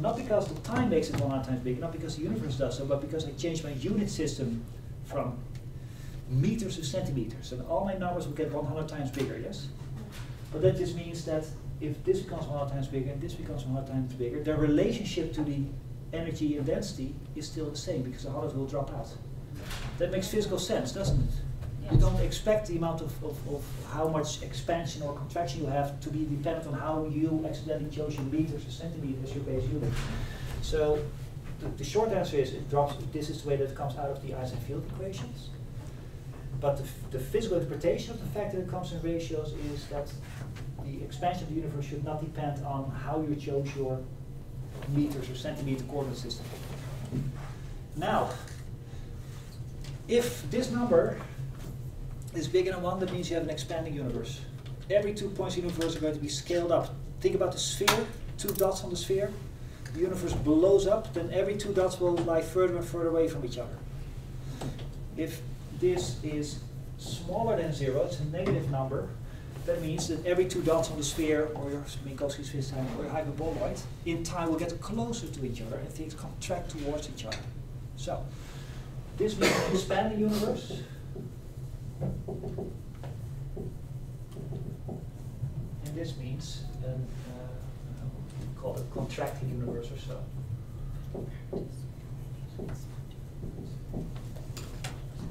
not because the time makes it 100 times bigger, not because the universe does so, but because I change my unit system from meters to centimeters, and all my numbers will get 100 times bigger, yes? But that just means that if this becomes 100 times bigger and this becomes 100 times bigger, the relationship to the energy and density is still the same because the 100 will drop out. That makes physical sense, doesn't it? You don't expect the amount of, of, of how much expansion or contraction you have to be dependent on how you accidentally chose your meters or centimeters as your base unit. So the, the short answer is it drops, this is the way that it comes out of the Einstein field equations. But the, the physical interpretation of the fact that it comes in ratios is that the expansion of the universe should not depend on how you chose your meters or centimeter coordinate system. Now, if this number is bigger than one, that means you have an expanding universe. Every two points in the universe are going to be scaled up. Think about the sphere, two dots on the sphere. The universe blows up, then every two dots will lie further and further away from each other. If this is smaller than zero, it's a negative number, That means that every two dots on the sphere, or your Minkowski sphere time, or your hyperboloid, in time will get closer to each other and things contract towards each other. So, this means an expanding universe. And this means an, uh, call it contracting universe or so.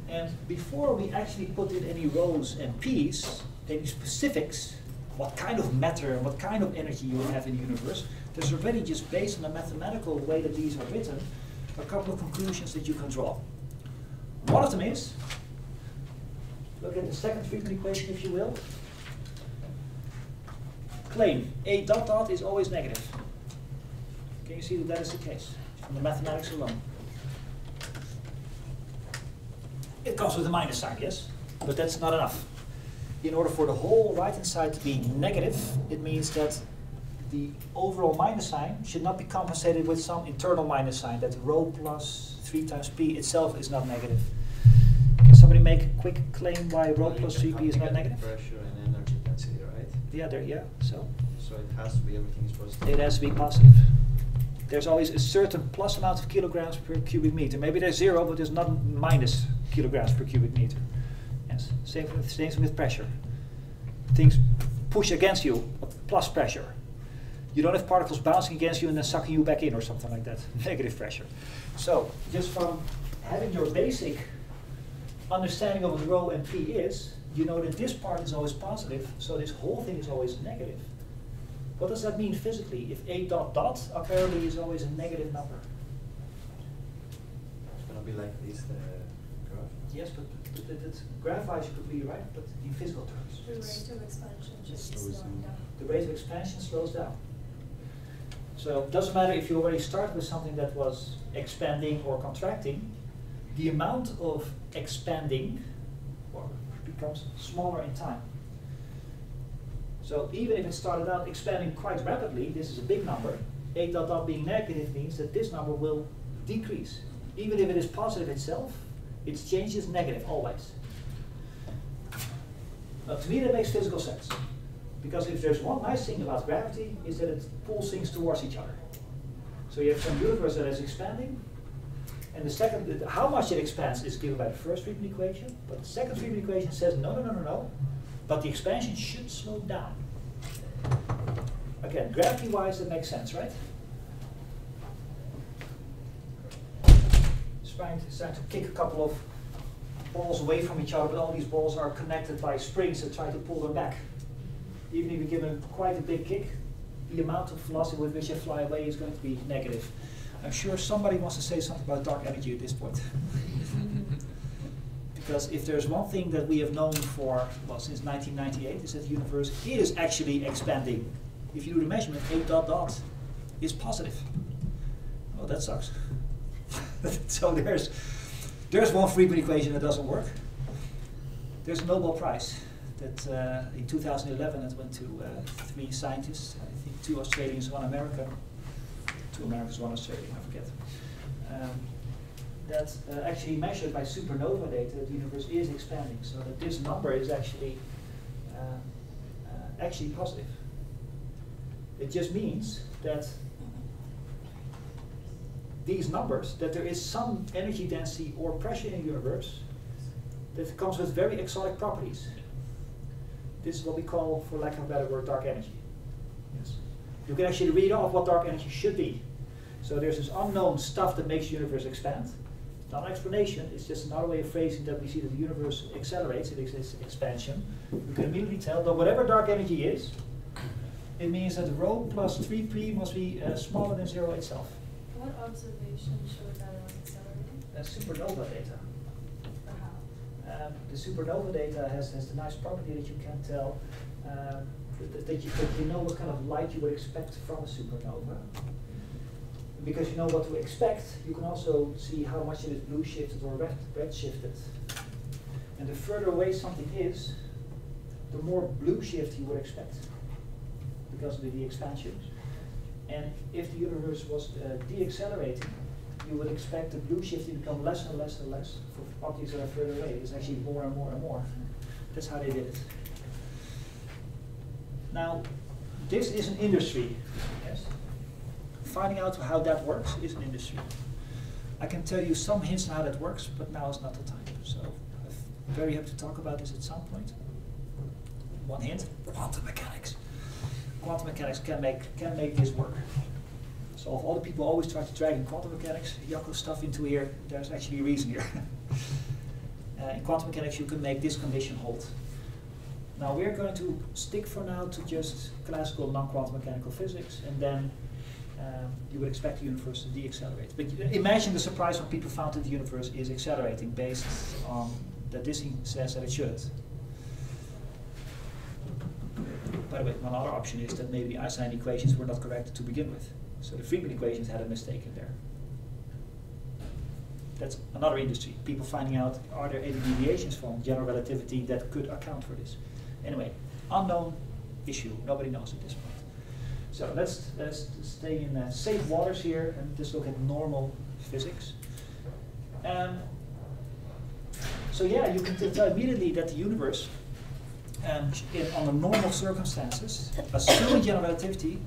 And before we actually put in any rhos and p's, any specifics, what kind of matter and what kind of energy you have in the universe, there's already just based on the mathematical way that these are written, a couple of conclusions that you can draw. One of them is, look at the second Friedmann equation if you will. Claim A dot dot is always negative. Can you see that that is the case from the mathematics alone? It comes with a minus sign, yes, but that's not enough. In order for the whole right-hand side to be negative, it means that the overall minus sign should not be compensated with some internal minus sign, that rho plus 3 times p itself is not negative. Can somebody make a quick claim why rho
Well,
plus
can
3p is not negative?
Pressure and energy density, right?
Yeah, there, yeah, so
So it has to be everything is positive.
it has to be positive. There's always a certain plus amount of kilograms per cubic meter. Maybe there's zero, but there's not minus kilograms per cubic meter. Same with, same with pressure. Things push against you, plus pressure. You don't have particles bouncing against you and then sucking you back in or something like that. (laughs) Negative pressure. So, just from having your basic understanding of what rho and p is, you know that this part is always positive, so this whole thing is always negative. What does that mean physically? If a dot dot apparently is always a negative number.
It's gonna be like this, the graph.
Yes, but, but that, that's graph-wise you could be right, but in physical terms.
The rate of expansion just
Slows down.
down.
The rate of expansion slows down. So it doesn't matter if you already start with something that was expanding or contracting, the amount of expanding or becomes smaller in time. So even if it started out expanding quite rapidly, this is a big number, a dot dot being negative means that this number will decrease. Even if it is positive itself, its change is negative always. To me, that makes physical sense. Because if there's one nice thing about gravity, is that it pulls things towards each other. So you have some universe that is expanding, and the second, how much it expands is given by the first Friedmann equation, but the second Friedmann equation says no, no, no, no, no, but the expansion should slow down. Again, gravity-wise, that makes sense, right? Trying to, trying to kick a couple of balls away from each other, but all these balls are connected by springs that try to pull them back. Even if you give them quite a big kick, the amount of velocity with which they fly away is going to be negative. I'm sure somebody wants to say something about dark energy at this point. (laughs) because if there's one thing that we have known for, well, since 1998, is that the universe is actually expanding. If you do the measurement, a dot dot is positive. Oh, that sucks. (laughs) so there's, there's one Friedmann equation that doesn't work. There's a Nobel Prize that uh, in 2011 it went to uh, three scientists, I think two Australians, one American, two Americans, one Australian, I forget. Um, that uh, actually measured by supernova data, that the universe is expanding, so that this number is actually uh, uh, actually positive. It just means that these numbers, that there is some energy density or pressure in the universe that comes with very exotic properties. This is what we call, for lack of a better word, dark energy. Yes. You can actually read off what dark energy should be. So there's this unknown stuff that makes the universe expand. It's not an explanation, it's just another way of phrasing that we see that the universe accelerates, it is expansion. You can immediately tell that whatever dark energy is, it means that rho plus 3p must be uh, smaller than zero itself.
What observation showed that it was accelerating?
That's supernova data. Um, the supernova data has, has the nice property that you can tell um, that, that, you, that you know what kind of light you would expect from a supernova. Because you know what to expect, you can also see how much it is blue shifted or red, red shifted. And the further away something is, the more blue shift you would expect because of the, the expansion. And if the universe was uh, deaccelerating, you would expect the blue shift to become less and less and less for objects that are further away. It's actually more and more and more. That's how they did it. Now, this is an industry, yes? Finding out how that works is an industry. I can tell you some hints on how that works, but now is not the time. So I'm very happy to talk about this at some point. One hint, quantum mechanics. Quantum mechanics can make, can make this work. So if all the people always try to drag in quantum mechanics, Jaco stuff into here, there's actually a reason here. (laughs) uh, in quantum mechanics you can make this condition hold. Now we're going to stick for now to just classical non-quantum mechanical physics, and then um, you would expect the universe to deaccelerate. But imagine the surprise when people found that the universe is accelerating based on that this says that it shouldn't. By the way, one other option is that maybe the Einstein equations were not correct to begin with. So the Friedmann equations had a mistake in there. That's another industry. People finding out are there any deviations from general relativity that could account for this. Anyway, unknown issue. Nobody knows at this point. So let's, let's stay in uh, safe waters here and just look at normal physics. Um, so yeah, you can tell immediately that the universe, um, in, under normal circumstances, assuming general relativity,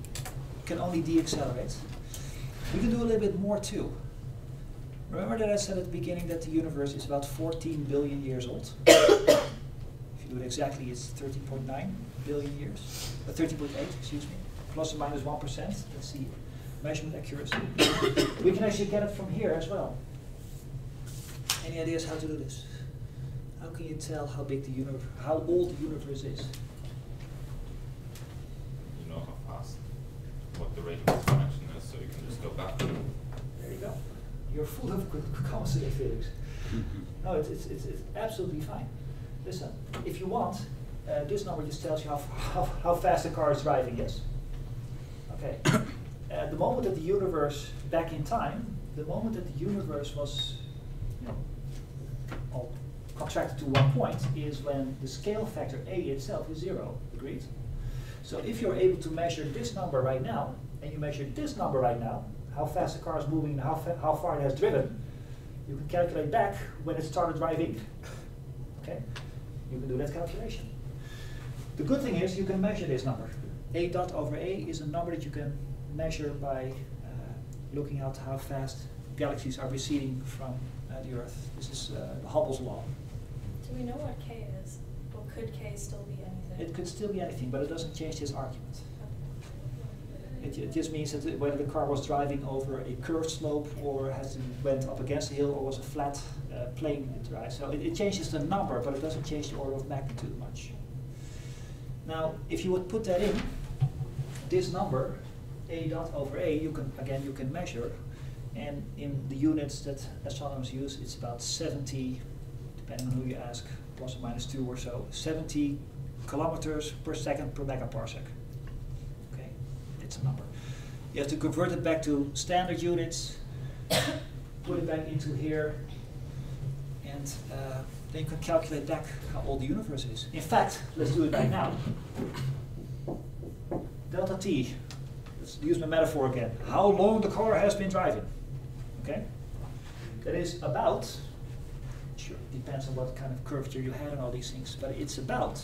can only deaccelerate. We can do a little bit more too. Remember that I said at the beginning that the universe is about 14 billion years old? (coughs) if you do it exactly, it's 13.9 billion years, uh, 13.8, excuse me, plus or minus 1. That's the measurement accuracy. (coughs) we can actually get it from here as well. Any ideas how to do this? How can you tell how big the universe, how old the universe is?
You know how fast, what the rate of expansion is, so you can just go back.
There you go. You're full of good (laughs) concept physics. No, it's, it's, it's, it's absolutely fine. Listen, if you want, uh, this number just tells you how, how, how fast the car is driving, yes? Okay. (coughs) Uh, the moment that the universe, back in time, the moment that the universe was, you know, all contracted to one point is when the scale factor A itself is zero, agreed? So if you're able to measure this number right now, and you measure this number right now, how fast the car is moving and how, how far it has driven, you can calculate back when it started driving. Okay? You can do that calculation. The good thing is you can measure this number. A dot over A is a number that you can measure by uh, looking at how fast galaxies are receding from the Earth. This is uh, Hubble's law.
Do we know what K is? Or could K still be anything?
It could still be anything, but it doesn't change his argument. It, it just means that whether the car was driving over a curved slope or has went up against a hill or was a flat uh, plane drive. So it, it changes the number, but it doesn't change the order of magnitude much. Now, if you would put that in, this number, a dot over a, you can again you can measure, and in the units that astronomers use, it's about 70, depending on who you ask, plus or minus two or so, 70 kilometers per second per megaparsec. Okay, it's a number. You have to convert it back to standard units, put it back into here, and uh, then you can calculate back how old the universe is. In fact, let's do it right now. Delta t, let's use my metaphor again. How long the car has been driving, okay? That is about, sure, depends on what kind of curvature you had and all these things, but it's about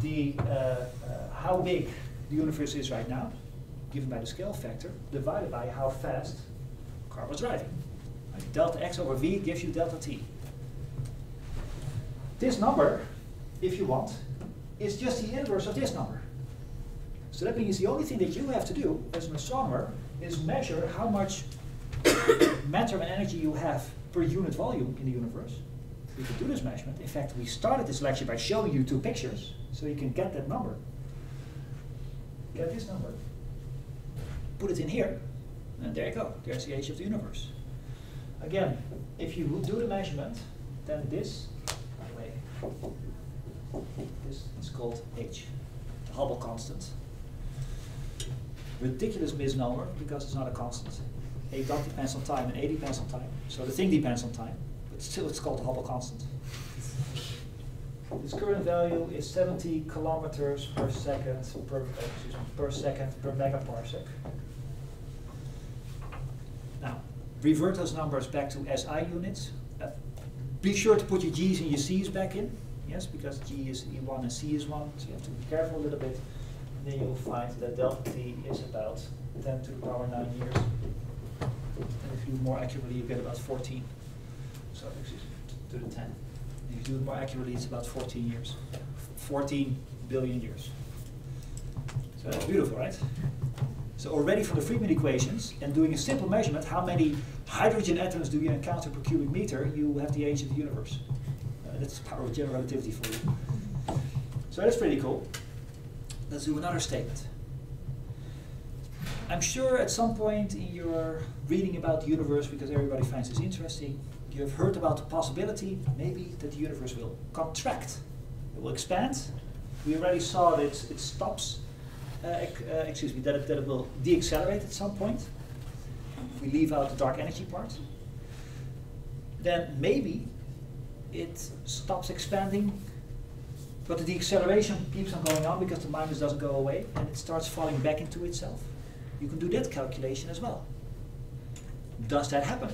the, uh, uh, how big the universe is right now, given by the scale factor, divided by how fast the car was driving. Delta x over v gives you delta t. This number, if you want, is just the inverse of this number. So that means the only thing that you have to do as an astronomer is measure how much matter and energy you have per unit volume in the universe. We can do this measurement. In fact, we started this lecture by showing you two pictures, so you can get that number. Get this number. Put it in here, and there you go. There's the age of the universe. Again, if you do the measurement, then this, by the way, this is called h, the Hubble constant. Ridiculous misnomer because it's not a constant. A dot depends on time and A depends on time. So the thing depends on time, but still it's called the Hubble constant. Its current value is 70 kilometers per second per, excuse me, per second per megaparsec. Now, revert those numbers back to SI units. Uh, be sure to put your G's and your C's back in. Yes, because G is E1 and C is 1, so you have to be careful a little bit. And then you'll find that delta T is about 10 to the power 9 years. And if you do more accurately, you get about 14. So to the 10. If you do it more accurately, it's about 14 years. 14 billion years. So that's beautiful, right? So already from the Friedmann equations and doing a simple measurement, how many hydrogen atoms do you encounter per cubic meter, you have the age of the universe. Uh, that's the power of general relativity for you. So that's pretty cool. Let's do another statement. I'm sure at some point in your reading about the universe, because everybody finds this interesting, you have heard about the possibility, maybe, that the universe will contract. It will expand. We already saw that it stops, uh, uh, excuse me, that it, that it will deaccelerate at some point. If we leave out the dark energy part, then maybe it stops expanding, but the deacceleration keeps on going on because the minus doesn't go away and it starts falling back into itself. You can do that calculation as well. Does that happen?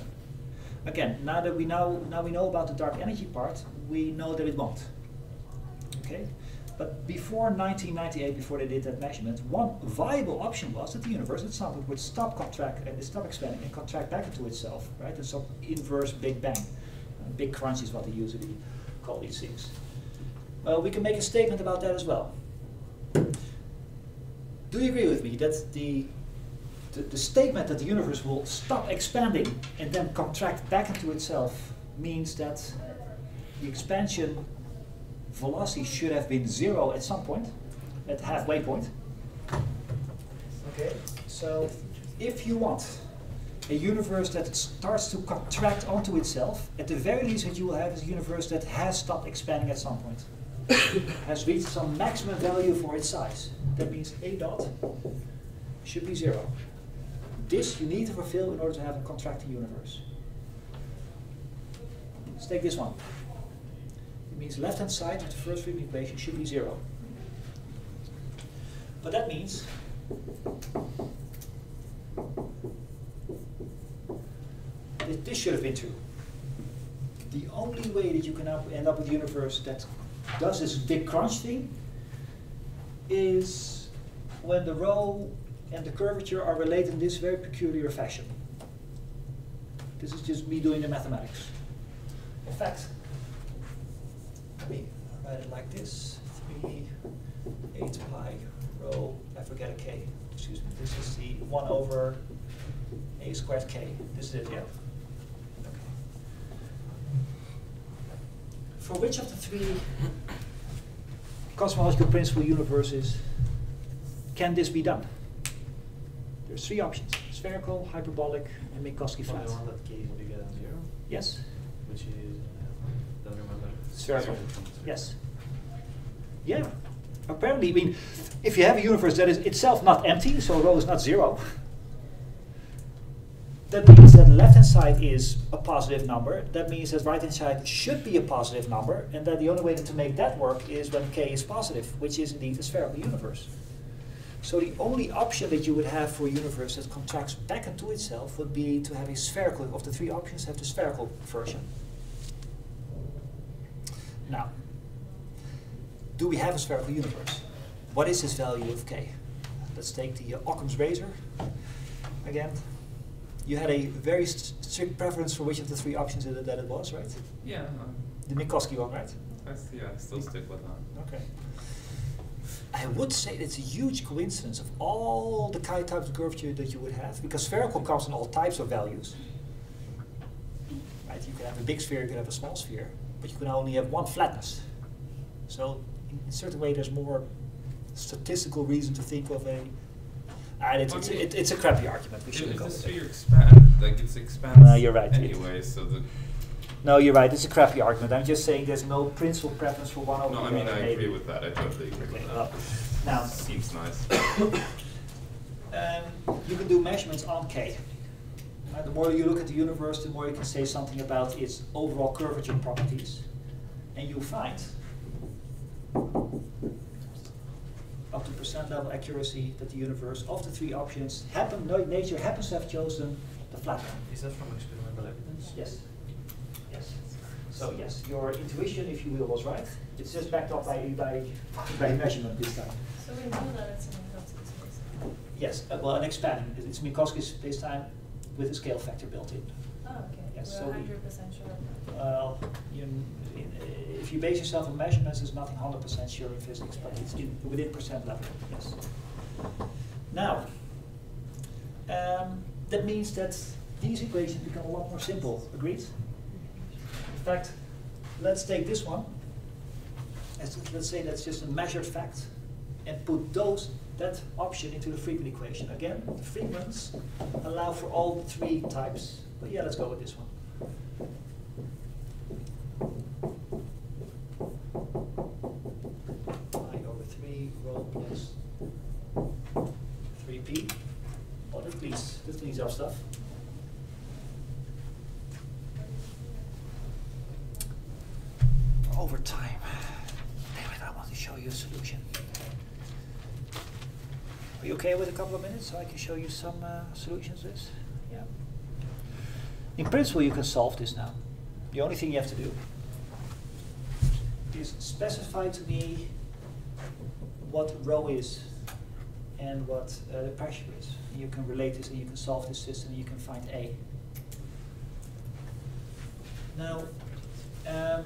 Again, now that we now now we know about the dark energy part, we know that it won't. Okay? But before 1998, before they did that measurement, one viable option was that the universe at some point would stop contract and stop expanding and contract back into itself, right? And some inverse Big Bang. Uh, big crunch is what they usually call these things. Well, we can make a statement about that as well. Do you agree with me that the, the, the statement that the universe will stop expanding and then contract back into itself means that the expansion velocity should have been zero at some point, at halfway point? Okay, so if you want a universe that starts to contract onto itself, at the very least what you will have is a universe that has stopped expanding at some point. (coughs) has reached some maximum value for its size. That means A dot should be zero. This you need to fulfill in order to have a contracting universe. Let's take this one. It means left hand side of the first Friedmann equation should be zero. But that means that this should have been true. The only way that you can end up with a universe that does this big crunch thing is when the rho and the curvature are related in this very peculiar fashion. This is just me doing the mathematics. In fact, let me write it like this, three, eight pi rho, I forget a k, excuse me, this is the one over a squared k, this is it, yeah? Okay. For which of the three cosmological principle universes can this be done? There's three options, spherical, hyperbolic, and Minkowski flat.
the one that k is bigger than zero,
Yes,
which is, uh, don't remember.
Spherical. yes. Yeah, apparently, I mean, if you have a universe that is itself not empty, so rho is not zero, that means that left-hand side is a positive number. That means that right-hand side should be a positive number, and that the only way to make that work is when k is positive, which is indeed a spherical universe. So the only option that you would have for a universe that contracts back into itself would be to have a spherical, of the three options, have the spherical version. Now, do we have a spherical universe? What is this value of k? Let's take the uh, Occam's razor again. You had a very st- strict preference for which of the three options that it, that it was, right?
Yeah, um,
The Minkowski one, right?
I s- yeah, I still stick with that.
Okay. I would say it's a huge coincidence of all the chi types of curvature that you would have, because spherical comes in all types of values. Right? You can have a big sphere, you can have a small sphere, but you can only have one flatness. So, in a certain way, there's more statistical reason to think of a. And it's, it's,
Okay.
it, it's a crappy argument. We shouldn't go
the sphere expands, like it's expands
No, uh, you're right.
Anyway, so the,
No, you're right. It's a crappy argument. I'm just saying there's no principal preference for one over
no,
the
I mean,
other.
I
maybe.
agree with that, I totally agree
Okay,
with
well,
that.
now-
Seems nice. (coughs)
um, you can do measurements on K. Uh, the more you look at the universe, the more you can say something about its overall curvature properties. And you find up to percent level accuracy that the universe, of the three options, happen, nature happens to have chosen the flat one.
Is that from experimental evidence?
Yes. So yes, your intuition, if you will, was right. It's just backed up by, by, by measurement this time.
So we know that it's an Minkowski space.
Yes, uh, well, an expanding, it's Minkowski space-time with a scale factor built in.
Oh, okay.
Yes,
We're
so
hundred percent sure of that.
Well, you, in- if you base yourself on measurements, there's nothing hundred percent sure in physics, but it's in, within percent level, yes. Now, um, that means that these equations become a lot more simple, agreed? Fact, let's take this one, as, let's say that's just a measured fact, and put those, that option into the Friedmann equation. Again, the Friedmanns allow for all three types, but yeah, let's go with this one. I over three rho plus three p. Oh, that cleans, that cleans up stuff. Over time. Damn it, I want to show you a solution. Are you okay with a couple of minutes so I can show you some uh, solutions to this? Yeah. In principle, you can solve this now. The only thing you have to do is specify to me what rho is and what uh, the pressure is. And you can relate this and you can solve this system and you can find A. Now, um,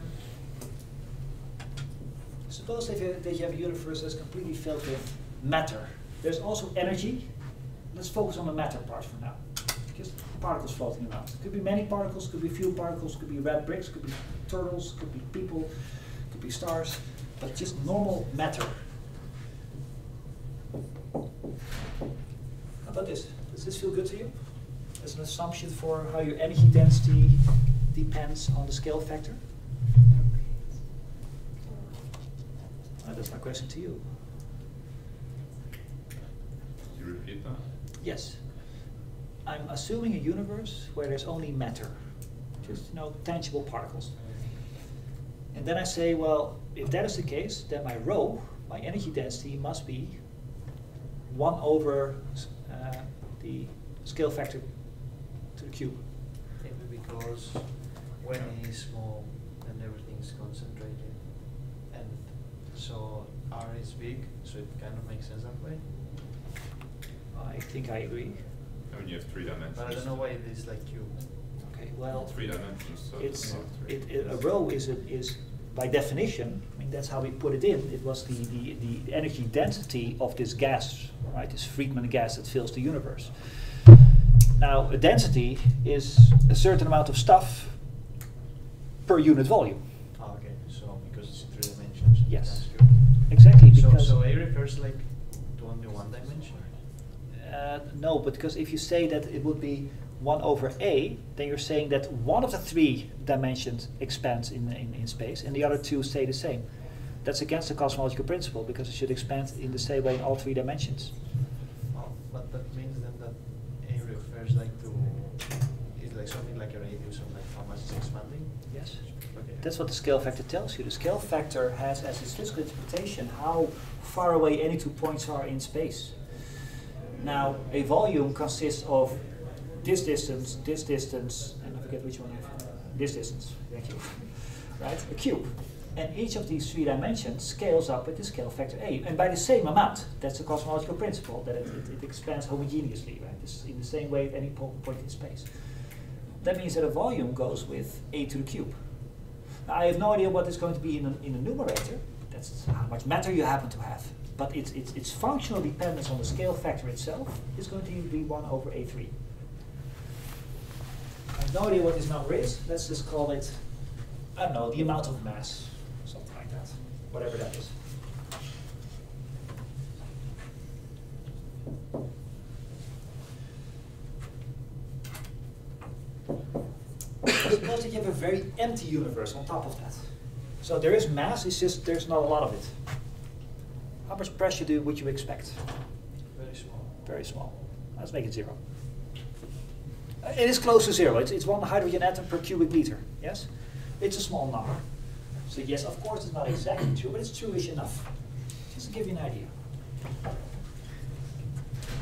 suppose that you, have a universe that's completely filled with matter. There's also energy. Let's focus on the matter part for now. Just particles floating around. It could be many particles, could be few particles, could be red bricks, could be turtles, could be people, could be stars, but just normal matter. How about this? Does this feel good to you? As an assumption for how your energy density depends on the scale factor? That's my question to you.
You repeat that?
Yes. I'm assuming a universe where there's only matter, just you know, tangible particles. And then I say, well, if that is the case, then my rho, my energy density, must be one over uh, the scale factor to the cube.
Maybe because when A small, then everything is concentrated, and so R is big, so it kind of makes sense that way.
I think I agree.
I mean, you have three dimensions.
But I don't know why it is like cube.
Okay, well,
Three dimensions, so
it's,
three.
it, it, a rho is, a, is by definition, I mean, that's how we put it in. It was the, the, the energy density of this gas, right, this Friedmann gas that fills the universe. Now, a density is a certain amount of stuff per unit volume.
Oh, okay, so because it's in three dimensions.
Yes. Exactly,
So,
because.
so A refers like to only one dimension.
Uh, no, but because if you say that it would be 1 over a, then you're saying that one of the three dimensions expands in, in, in space and the other two stay the same. That's against the cosmological principle because it should expand in the same way in all three dimensions.
Oh, but that means then that A refers like to is like something like a radius of like how much it's expanding.
Yes.
Okay.
That's what the scale factor tells you. The scale factor has as its physical interpretation how far away any two points are in space. Now, a volume consists of this distance, this distance, and I forget which one I have. This distance, thank you. (laughs) right? A cube. And each of these three dimensions scales up with the scale factor A. And by the same amount. That's the cosmological principle, that it, it, it expands homogeneously, right? This, in the same way at any point in space. That means that a volume goes with A to the cube. I have no idea what is going to be in, a, in the numerator. That's how much matter you happen to have. But its, its, its functional dependence on the scale factor itself is going to be 1 over A3. I have no idea what this number is. Let's just call it, I don't know, the amount of mass. Something like that. Whatever that is. Suppose that you have a very empty universe on top of that. So there is mass, it's just there's not a lot of it. How much pressure do would you expect?
Very small.
Very small. Let's make it zero. Uh, It is close to zero. It's, it's one hydrogen atom per cubic meter. Yes? It's a small number. So yes, of course it's not exactly true, but it's true-ish enough. Just to give you an idea.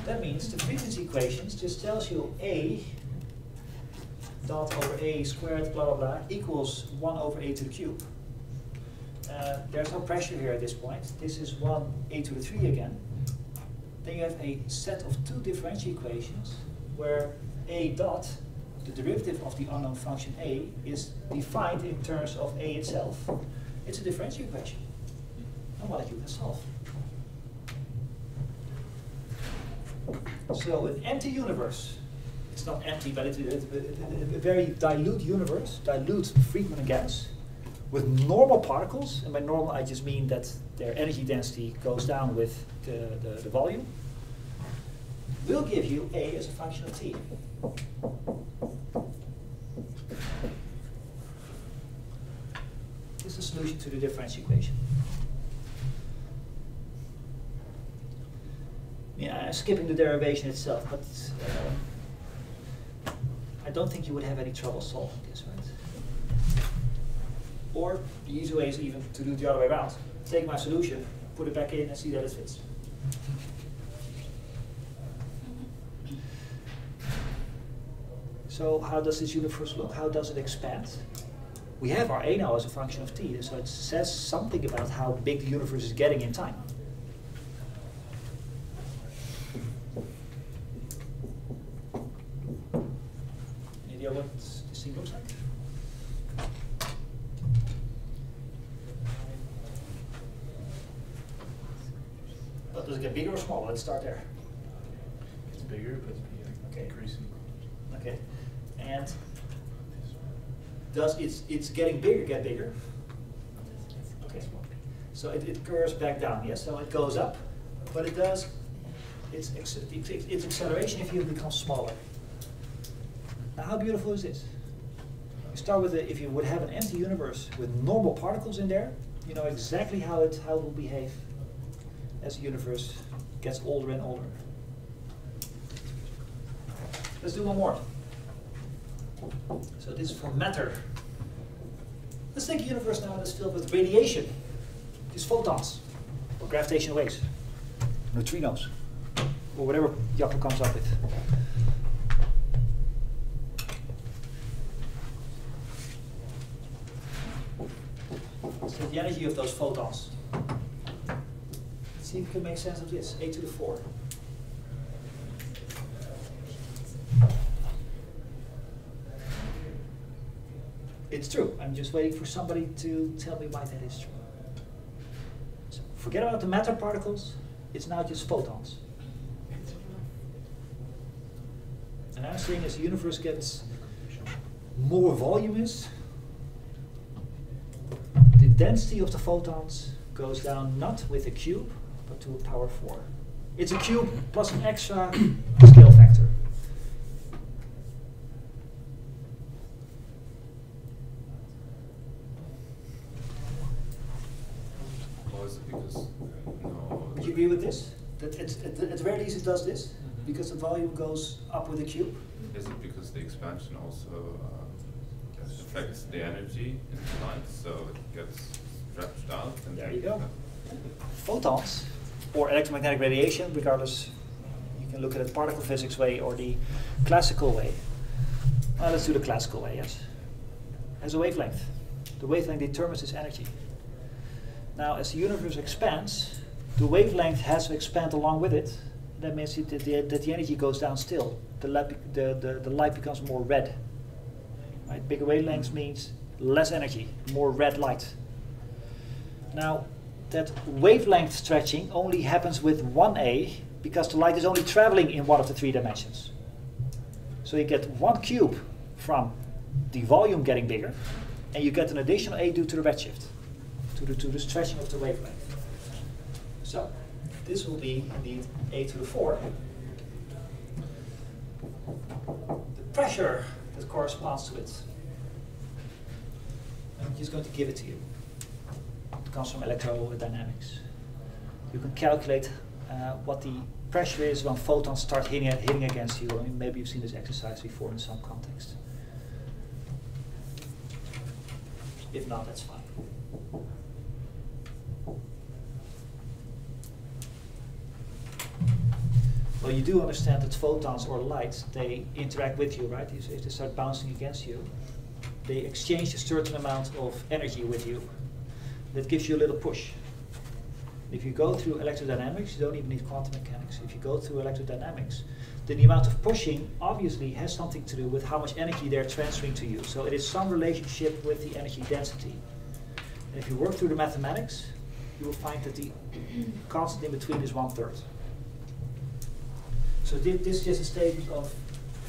That means the Friedmann equations just tells you A dot over a squared blah blah blah equals 1 over a to the cube. Uh, there's no pressure here at this point. This is 1 a to the 3 again. Then you have a set of two differential equations where a dot, the derivative of the unknown function a, is defined in terms of a itself. It's a differential equation. And what you can solve. So an empty universe, it's not empty, but it's a, it's a- very dilute universe, dilute Friedmann gas, with normal particles, and by normal I just mean that their energy density goes down with the, the, the volume, will give you A as a function of t. This is the solution to the differential equation. Yeah, skipping the derivation itself, but um, I don't think you would have any trouble solving this, right? Or the easy way is even to do it the other way around. Take my solution, put it back in, and see that it fits. So how does this universe look? How does it expand? We have our A now as a function of t, so it says something about how big the universe is getting in time. Any idea what this thing looks like? Well, does it get bigger or smaller? Let's start there.
It's bigger, but
Okay.
increasing.
Okay. And does it's it's getting bigger get bigger? Okay. So it, it curves back down, yes? So it goes up, but it does its its, its acceleration if you become smaller. Now how beautiful is this? You start with a, if you would have an empty universe with normal particles in there, you know exactly how it how it will behave as the universe gets older and older. Let's do one more. So this is for matter. Let's take a universe now that's filled with radiation. These photons, or gravitational waves, neutrinos, or whatever Jakob comes up with. Energy of those photons. See if you can make sense of this. A to the 4. It's true. I'm just waiting for somebody to tell me why that is true. So forget about the matter particles. It's now just photons. And I'm saying as the universe gets more voluminous, density of the photons goes down not with a cube, but to a power 4. It's a cube mm-hmm. plus an extra (coughs) scale factor.
Or is it because. Uh,
Would you agree with this? That it's, at, at the very least it does this, mm-hmm. because the volume goes up with the cube?
Is it because the expansion also uh, affects the energy in the light, so it gets stretched out? and
There you go. Photons, or electromagnetic radiation, regardless, you can look at it particle physics way or the classical way. Well, let's do the classical way, yes. Has a wavelength. The wavelength determines its energy. Now, as the universe expands, the wavelength has to expand along with it. That means that, the, that the energy goes down still. The light, the, the, the light becomes more red. Right? Bigger wavelengths mm. means less energy, more red light. Now, that wavelength stretching only happens with 1A because the light is only traveling in one of the three dimensions. So you get one cube from the volume getting bigger, and you get an additional A due to the redshift, to the, to the stretching of the wavelength. So this will be indeed A to the 4. The pressure that corresponds to it. I'm just going to give it to you. It comes from electrodynamics. You can calculate uh, what the pressure is when photons start hitting, hitting against you. I mean, maybe you've seen this exercise before in some context. If not, that's fine. Well, you do understand that photons or light, they interact with you, right? If if they start bouncing against you, they exchange a certain amount of energy with you. That gives you a little push. If you go through electrodynamics, you don't even need quantum mechanics. If you go through electrodynamics, then the amount of pushing obviously has something to do with how much energy they're transferring to you. So it is some relationship with the energy density. And if you work through the mathematics, you will find that the constant in between is one third. So thi- this is just a statement of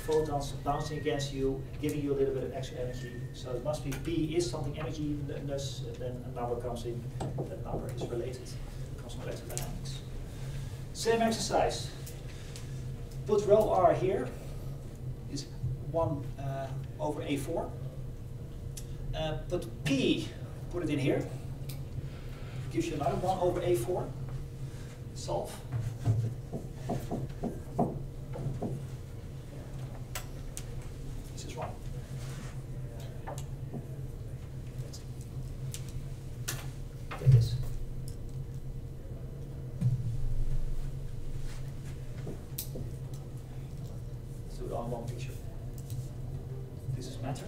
photons bouncing against you, giving you a little bit of extra energy. So it must be P is something energy, and thus uh, then a number comes in. That number is related, comes from electrodynamics. Same exercise. Put rho r here is one uh, over a4. Uh, put p, put it in here. Gives you another one over a4. Solve. This is wrong. Get this. Let's do it on one picture. This is matter.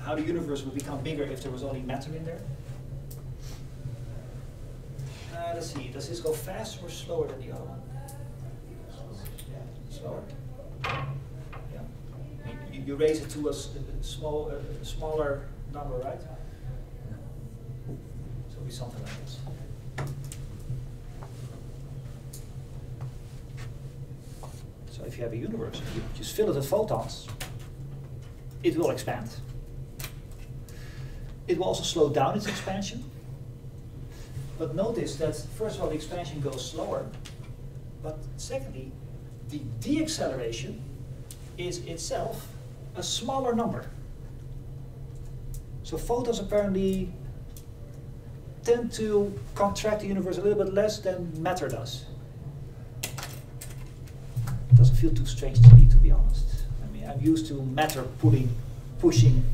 How the universe would become bigger if there was only matter in there. Uh, let's see, does this go faster or slower than the other one? Yeah, slower. Yeah. You, you raise it to a, small, a smaller number, right? So it'll be something like this. So if you have a universe, you just fill it with photons, it will expand. It will also slow down its expansion. But notice that first of all the expansion goes slower, but secondly, the deacceleration is itself a smaller number. So photons apparently tend to contract the universe a little bit less than matter does. It Doesn't feel too strange to me, to be honest. I mean, I'm used to matter pulling, pushing,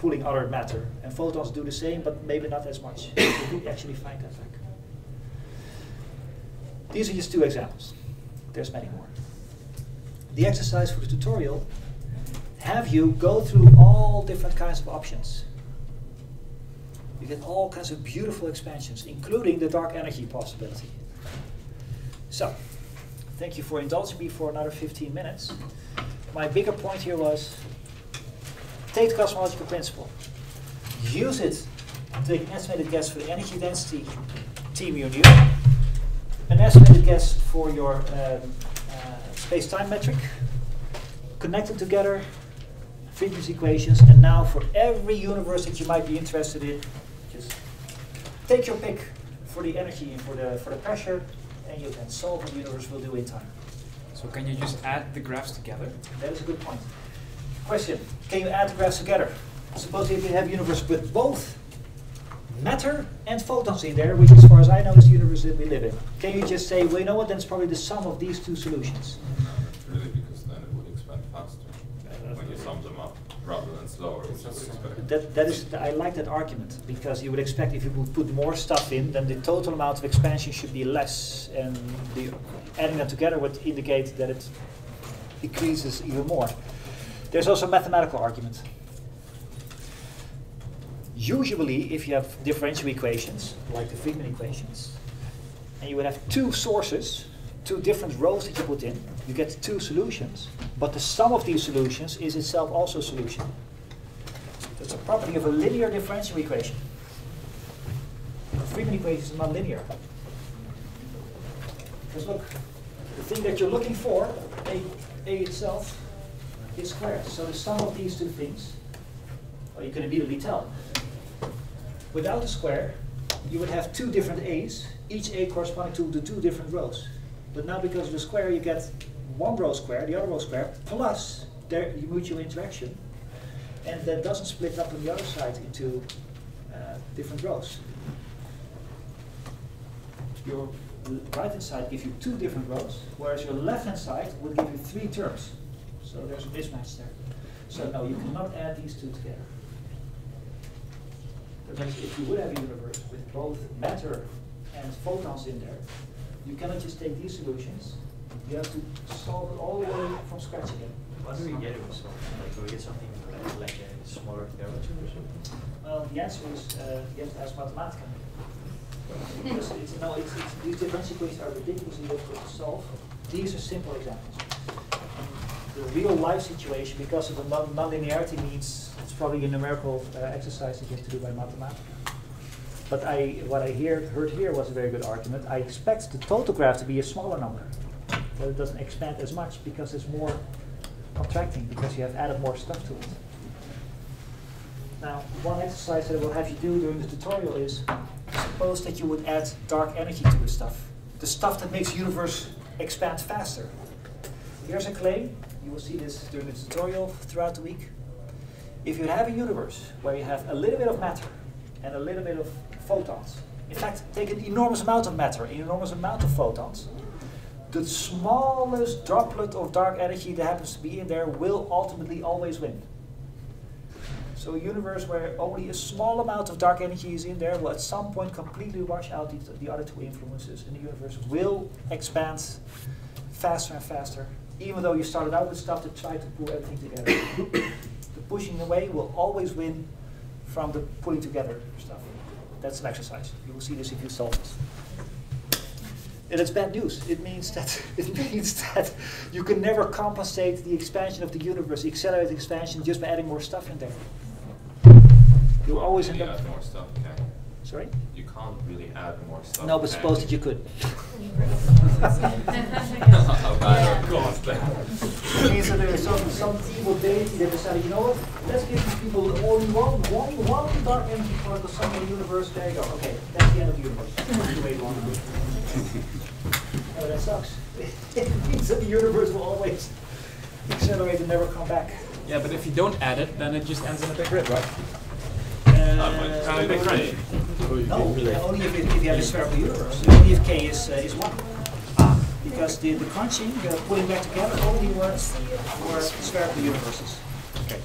pulling other matter, and photons do the same, but maybe not as much. (coughs) you do actually find that back. These are just two examples. There's many more. The exercise for the tutorial have you go through all different kinds of options. You get all kinds of beautiful expansions, including the dark energy possibility. So, thank you for indulging me for another 15 minutes. My bigger point here was take the cosmological principle, use it to take an estimated guess for the energy density T mu nu, an estimated guess for your um, uh, space-time metric, connect them together, Friedmann equations, and now for every universe that you might be interested in, just take your pick for the energy and for the for the pressure, and you can solve what the universe will do in time.
So can you just add the graphs together?
That is a good point. Question: Can you add the graphs together? Suppose if you have a universe with both matter and photons in there, which as far as I know is the universe that we live in. Can you just say, well, you know what, then it's probably the sum of these two solutions?
Really, because then it would expand faster. When you sum them up, rather than slower, which would expect.
That, that is, I like that argument, because you would expect if you would put more stuff in, then the total amount of expansion should be less, and the, adding them together would indicate that it decreases even more. There's also a mathematical argument. Usually, if you have differential equations, like the Friedmann equations, and you would have two sources, two different rhos that you put in, you get two solutions, but the sum of these solutions is itself also a solution. That's a property of a linear differential equation. A Friedmann equation is not linear. Because look, the thing that you're looking for, A, A itself, is squared. So the sum of these two things, well, you can immediately tell. Without the square, you would have two different A's, each A corresponding to the two different rhos. But now because of the square, you get one rho square, the other rho square, plus their mutual interaction. And that doesn't split up on the other side into uh, different rhos. Your right hand side gives you two different rhos, whereas your left hand side would give you three terms. So there's a mismatch there. So no, you cannot add these two together. Means if you would have a universe with both matter and photons in there, you cannot just take these solutions, You have to solve it all the way from scratch again.
What do we get it so? Like, do we get something like, like a smaller curvature or something?
Well, the answer is, uh, you have to ask Mathematica. Because it's, no, it's, it's, these differential equations are ridiculously difficult to solve. These are simple examples. The real life situation, because of the non- nonlinearity means, it's probably a numerical uh, exercise that you have to do by Mathematica. But I, what I hear, heard here was a very good argument. I expect the total graph to be a smaller number. That it doesn't expand as much because it's more contracting, because you have added more stuff to it. Now, one exercise that I will have you do during the tutorial is, suppose that you would add dark energy to the stuff. The stuff that makes universe expand faster. Here's a claim, you will see this during the tutorial throughout the week. If you have a universe where you have a little bit of matter and a little bit of photons, in fact, take an enormous amount of matter, an enormous amount of photons, the smallest droplet of dark energy that happens to be in there will ultimately always win. So a universe where only a small amount of dark energy is in there will at some point completely wash out the, the other two influences, and the universe will expand faster and faster, even though you started out with stuff to try to pull everything together. (coughs) the pushing away will always win from the pulling together stuff. That's an exercise. You will see this if you solve this. And it's bad news. It means that (laughs) it means that you can never compensate the expansion of the universe, the accelerated expansion, just by adding more stuff in there. You always end up.
add more stuff, okay?
Sorry?
You can't really add more stuff.
No, but suppose that you could. (laughs)
Bad are costs then?
It there is some, some evil deity that decided, you know what, let's give these people only one, one, one dark energy somewhere in the universe, there you go, okay, that's the end of the universe. Oh, that sucks. It means that the universe will always accelerate and never come back.
Yeah, but if you don't add it, then it just ends in a big grid, right?
Uh,
Uh.
No, only if, if you have a spherical universe, if k is, uh, is one. Ah. Because the, the crunching, the putting back together only works for spherical universes.
Okay.